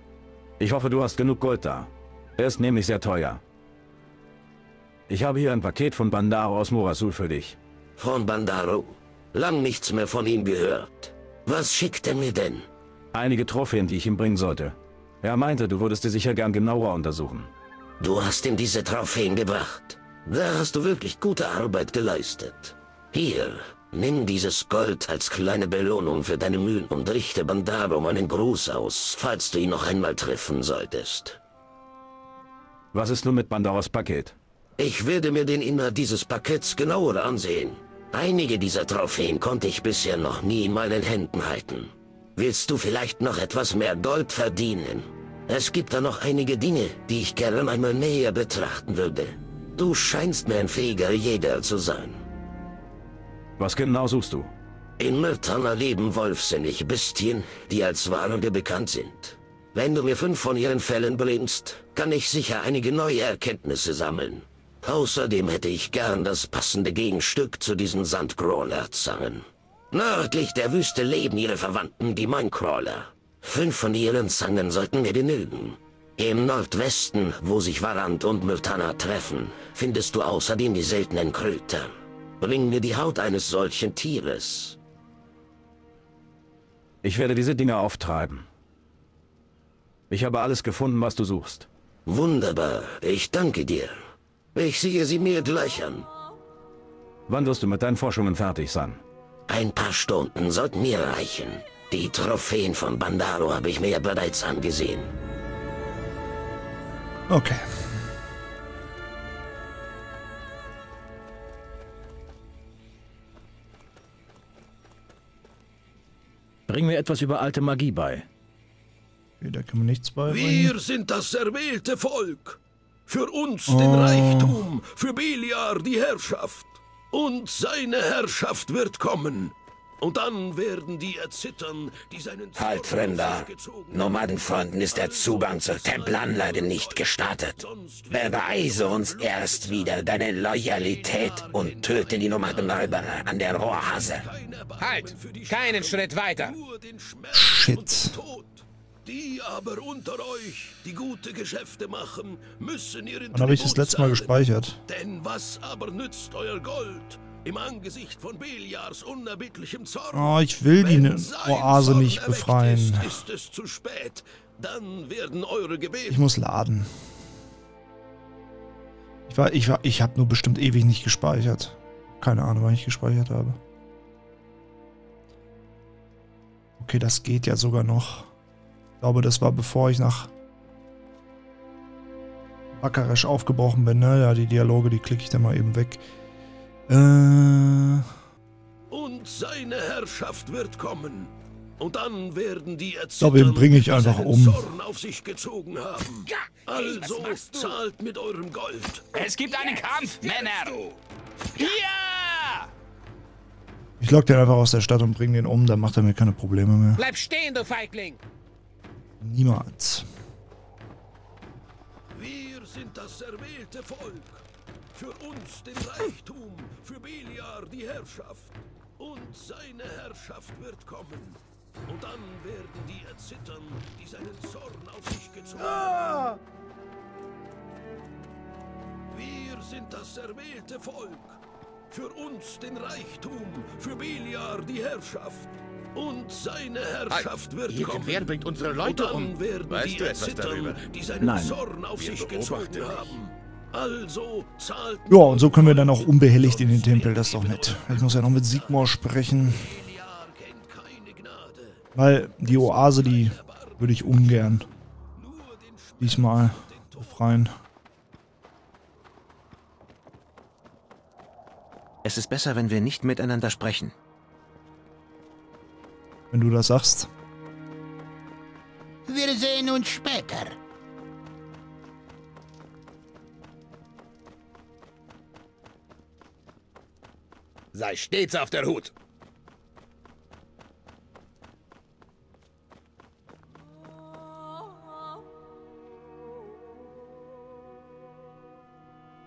Ich hoffe, du hast genug Gold da. Er ist nämlich sehr teuer. Ich habe hier ein Paket von Bandaro aus Morasul für dich. Von Bandaro? Lang nichts mehr von ihm gehört. Was schickt er mir denn? Einige Trophäen, die ich ihm bringen sollte. Er meinte, du würdest dir sicher gern genauer untersuchen. Du hast ihm diese Trophäen gebracht. Da hast du wirklich gute Arbeit geleistet. Hier, nimm dieses Gold als kleine Belohnung für deine Mühen und richte Bandarum einen Gruß aus, falls du ihn noch einmal treffen solltest. Was ist nun mit Bandaros Paket? Ich werde mir den Inhalt dieses Pakets genauer ansehen. Einige dieser Trophäen konnte ich bisher noch nie in meinen Händen halten. Willst du vielleicht noch etwas mehr Gold verdienen? Es gibt da noch einige Dinge, die ich gerne einmal näher betrachten würde. Du scheinst mir ein fähiger Jäger zu sein. Was genau suchst du? In Myrtana leben wolfsinnige Bestien, die als Warnende bekannt sind. Wenn du mir fünf von ihren Fällen bringst, kann ich sicher einige neue Erkenntnisse sammeln. Außerdem hätte ich gern das passende Gegenstück zu diesen Sandcrawler-Zangen. Nördlich der Wüste leben ihre Verwandten, die Minecrawler. Fünf von ihren Zangen sollten mir genügen. Im Nordwesten, wo sich Warand und Myrtana treffen, findest du außerdem die seltenen Kröter. Bring mir die Haut eines solchen Tieres. Ich werde diese Dinge auftreiben. Ich habe alles gefunden, was du suchst. Wunderbar, ich danke dir. Ich sehe sie mir gleich an. Wann wirst du mit deinen Forschungen fertig sein? Ein paar Stunden sollten mir reichen. Die Trophäen von Bandaro habe ich mir ja bereits angesehen. Okay. Bring mir etwas über alte Magie bei. Okay, da kann man nichts beibringen. Wir sind das erwählte Volk. Für uns den oh. Reichtum, für Beliar die Herrschaft. Und seine Herrschaft wird kommen. Und dann werden die erzittern, die seinen... Halt, Fremder. Nomadenfreunden ist der Zugang zur Tempelanlage nicht gestattet. Beweise uns erst wieder deine Loyalität und töte die Nomadenräuber an der Rohrhase. Halt! Keinen Schritt weiter! Shit. Die aber unter euch, die gute Geschäfte machen, müssen ihren Wann habe ich das letzte Mal gespeichert? Denn was aber nützt euer Gold? Im Angesicht von Beliars unerbittlichem Zorn. Oh, ich will die Oase nicht befreien. Ist, ist es zu spät. Dann werden eure Gebete ich muss laden. Ich war, ich war, ich habe nur bestimmt ewig nicht gespeichert. Keine Ahnung, wann ich gespeichert habe. Okay, das geht ja sogar noch. Ich glaube, das war bevor ich nach Bakaresch aufgebrochen bin. Ne? Ja, die Dialoge, die klicke ich dann mal eben weg. Äh. Und seine Herrschaft wird kommen. Und dann werden die Ich glaube, den bringe ich einfach um. Zorn auf sich gezogen haben. Also zahlt mit eurem Gold. Es gibt einen Kampf, Männer. Ja! Ich lock den einfach aus der Stadt und bringe den um, dann macht er mir keine Probleme mehr. Bleib stehen, du Feigling! Niemals. Wir sind das erwählte Volk. Für uns den Reichtum, für Beliar die Herrschaft. Und seine Herrschaft wird kommen. Und dann werden die erzittern, die seinen Zorn auf sich gezogen haben. Wir sind das erwählte Volk. Für uns den Reichtum, für Beliar die Herrschaft. Und seine Herrschaft wird kommen. Wer bringt unsere Leute und dann um? werden Weißt die du etwas erzittern, darüber? die seinen Nein. Zorn auf sich gezogen haben. Also zahlt Ja, und so können wir dann auch unbehelligt in den Tempel. Das ist doch nett. Ich muss ja noch mit Sigmar sprechen. Weil die Oase, die würde ich ungern diesmal befreien. Es ist besser, wenn wir nicht miteinander sprechen. Wenn du das sagst. Wir sehen uns später. Sei stets auf der Hut.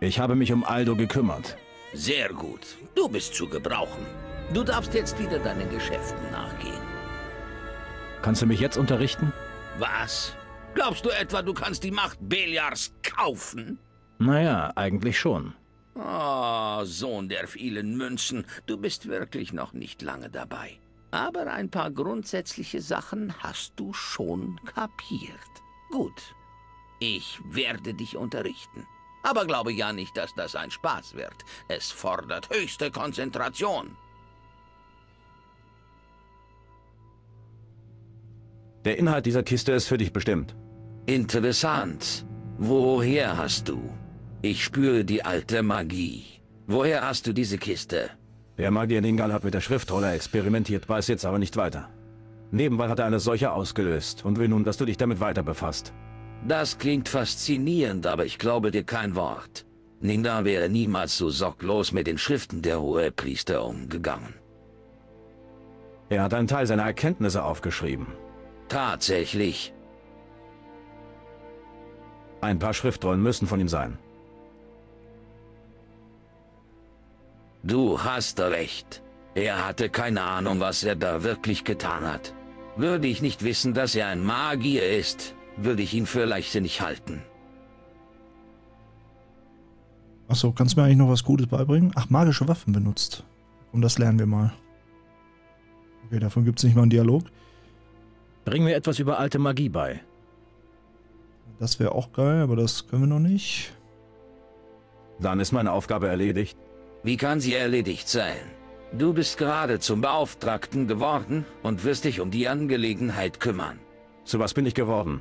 Ich habe mich um Aldo gekümmert. Sehr gut. Du bist zu gebrauchen. Du darfst jetzt wieder deinen Geschäften nachgehen. Kannst du mich jetzt unterrichten? Was? Glaubst du etwa, du kannst die Macht Beliars kaufen? Naja, eigentlich schon. Oh, Sohn der vielen Münzen, du bist wirklich noch nicht lange dabei. Aber ein paar grundsätzliche Sachen hast du schon kapiert. Gut, ich werde dich unterrichten. Aber glaube ja nicht, dass das ein Spaß wird. Es fordert höchste Konzentration. Der Inhalt dieser Kiste ist für dich bestimmt. Interessant. Woher hast du? Ich spüre die alte Magie. Woher hast du diese Kiste? Der Magier Ningal hat mit der Schriftrolle experimentiert, weiß jetzt aber nicht weiter. Nebenbei hat er eine solche ausgelöst und will nun, dass du dich damit weiter befasst. Das klingt faszinierend, aber ich glaube dir kein Wort. Ninda wäre niemals so sorglos mit den Schriften der Hohepriester umgegangen. Er hat einen Teil seiner Erkenntnisse aufgeschrieben. Tatsächlich. Ein paar Schriftrollen müssen von ihm sein. Du hast recht. Er hatte keine Ahnung, was er da wirklich getan hat. Würde ich nicht wissen, dass er ein Magier ist, würde ich ihn für leichtsinnig halten. Achso, kannst du mir eigentlich noch was Gutes beibringen? Ach, magische Waffen benutzt. Und das lernen wir mal. Okay, davon gibt es nicht mal einen Dialog. Bring mir etwas über alte Magie bei. Das wäre auch geil, aber das können wir noch nicht. Dann ist meine Aufgabe erledigt. Wie kann sie erledigt sein? Du bist gerade zum Beauftragten geworden und wirst dich um die Angelegenheit kümmern. Zu was bin ich geworden?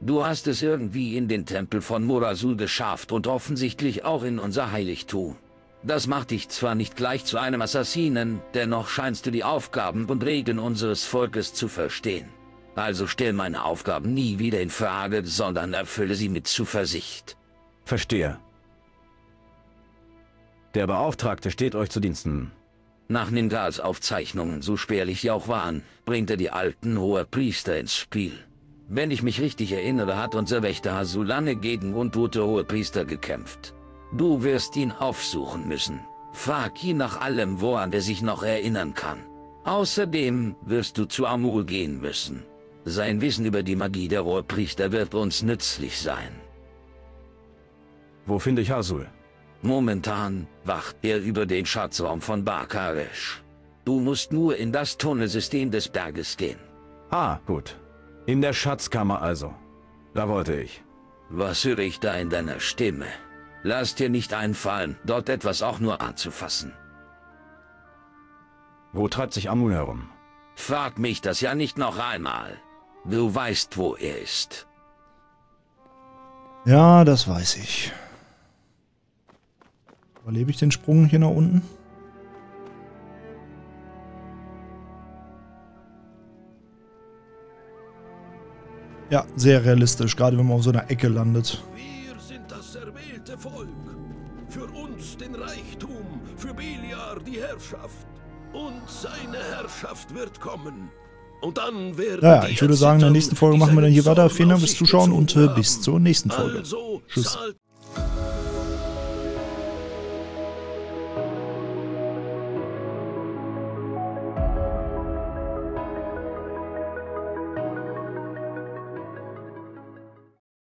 Du hast es irgendwie in den Tempel von Murasul geschafft und offensichtlich auch in unser Heiligtum. Das macht dich zwar nicht gleich zu einem Assassinen, dennoch scheinst du die Aufgaben und Regeln unseres Volkes zu verstehen. Also stell meine Aufgaben nie wieder in Frage, sondern erfülle sie mit Zuversicht. Verstehe. Der Beauftragte steht euch zu Diensten. Nach Ningals Aufzeichnungen, so spärlich sie auch waren, bringt er die alten hohe Priester ins Spiel. Wenn ich mich richtig erinnere, hat unser Wächter Hasulane gegen untote hohe Priester gekämpft. Du wirst ihn aufsuchen müssen. Frag ihn nach allem, woran er sich noch erinnern kann. Außerdem wirst du zu Amul gehen müssen. Sein Wissen über die Magie der Rohrpriester wird uns nützlich sein. Wo finde ich Hasul? Momentan wacht er über den Schatzraum von Bakaresh. Du musst nur in das Tunnelsystem des Berges gehen. Ah, gut. In der Schatzkammer also. Da wollte ich. Was höre ich da in deiner Stimme? Lass dir nicht einfallen, dort etwas auch nur anzufassen. Wo treibt sich Amul herum? Frag mich das ja nicht noch einmal. Du weißt, wo er ist. Ja, das weiß ich. Überlebe ich den Sprung hier nach unten? Ja, sehr realistisch, gerade wenn man auf so einer Ecke landet. Wir sind das erwählte Volk. Für uns den Reichtum, für Beliar die Herrschaft. Und seine Herrschaft wird kommen. Und dann werden Naja, ich würde sagen, in der nächsten Folge machen wir dann hier weiter. Vielen Dank fürs Zuschauen und äh, bis zur nächsten Folge. Also Tschüss.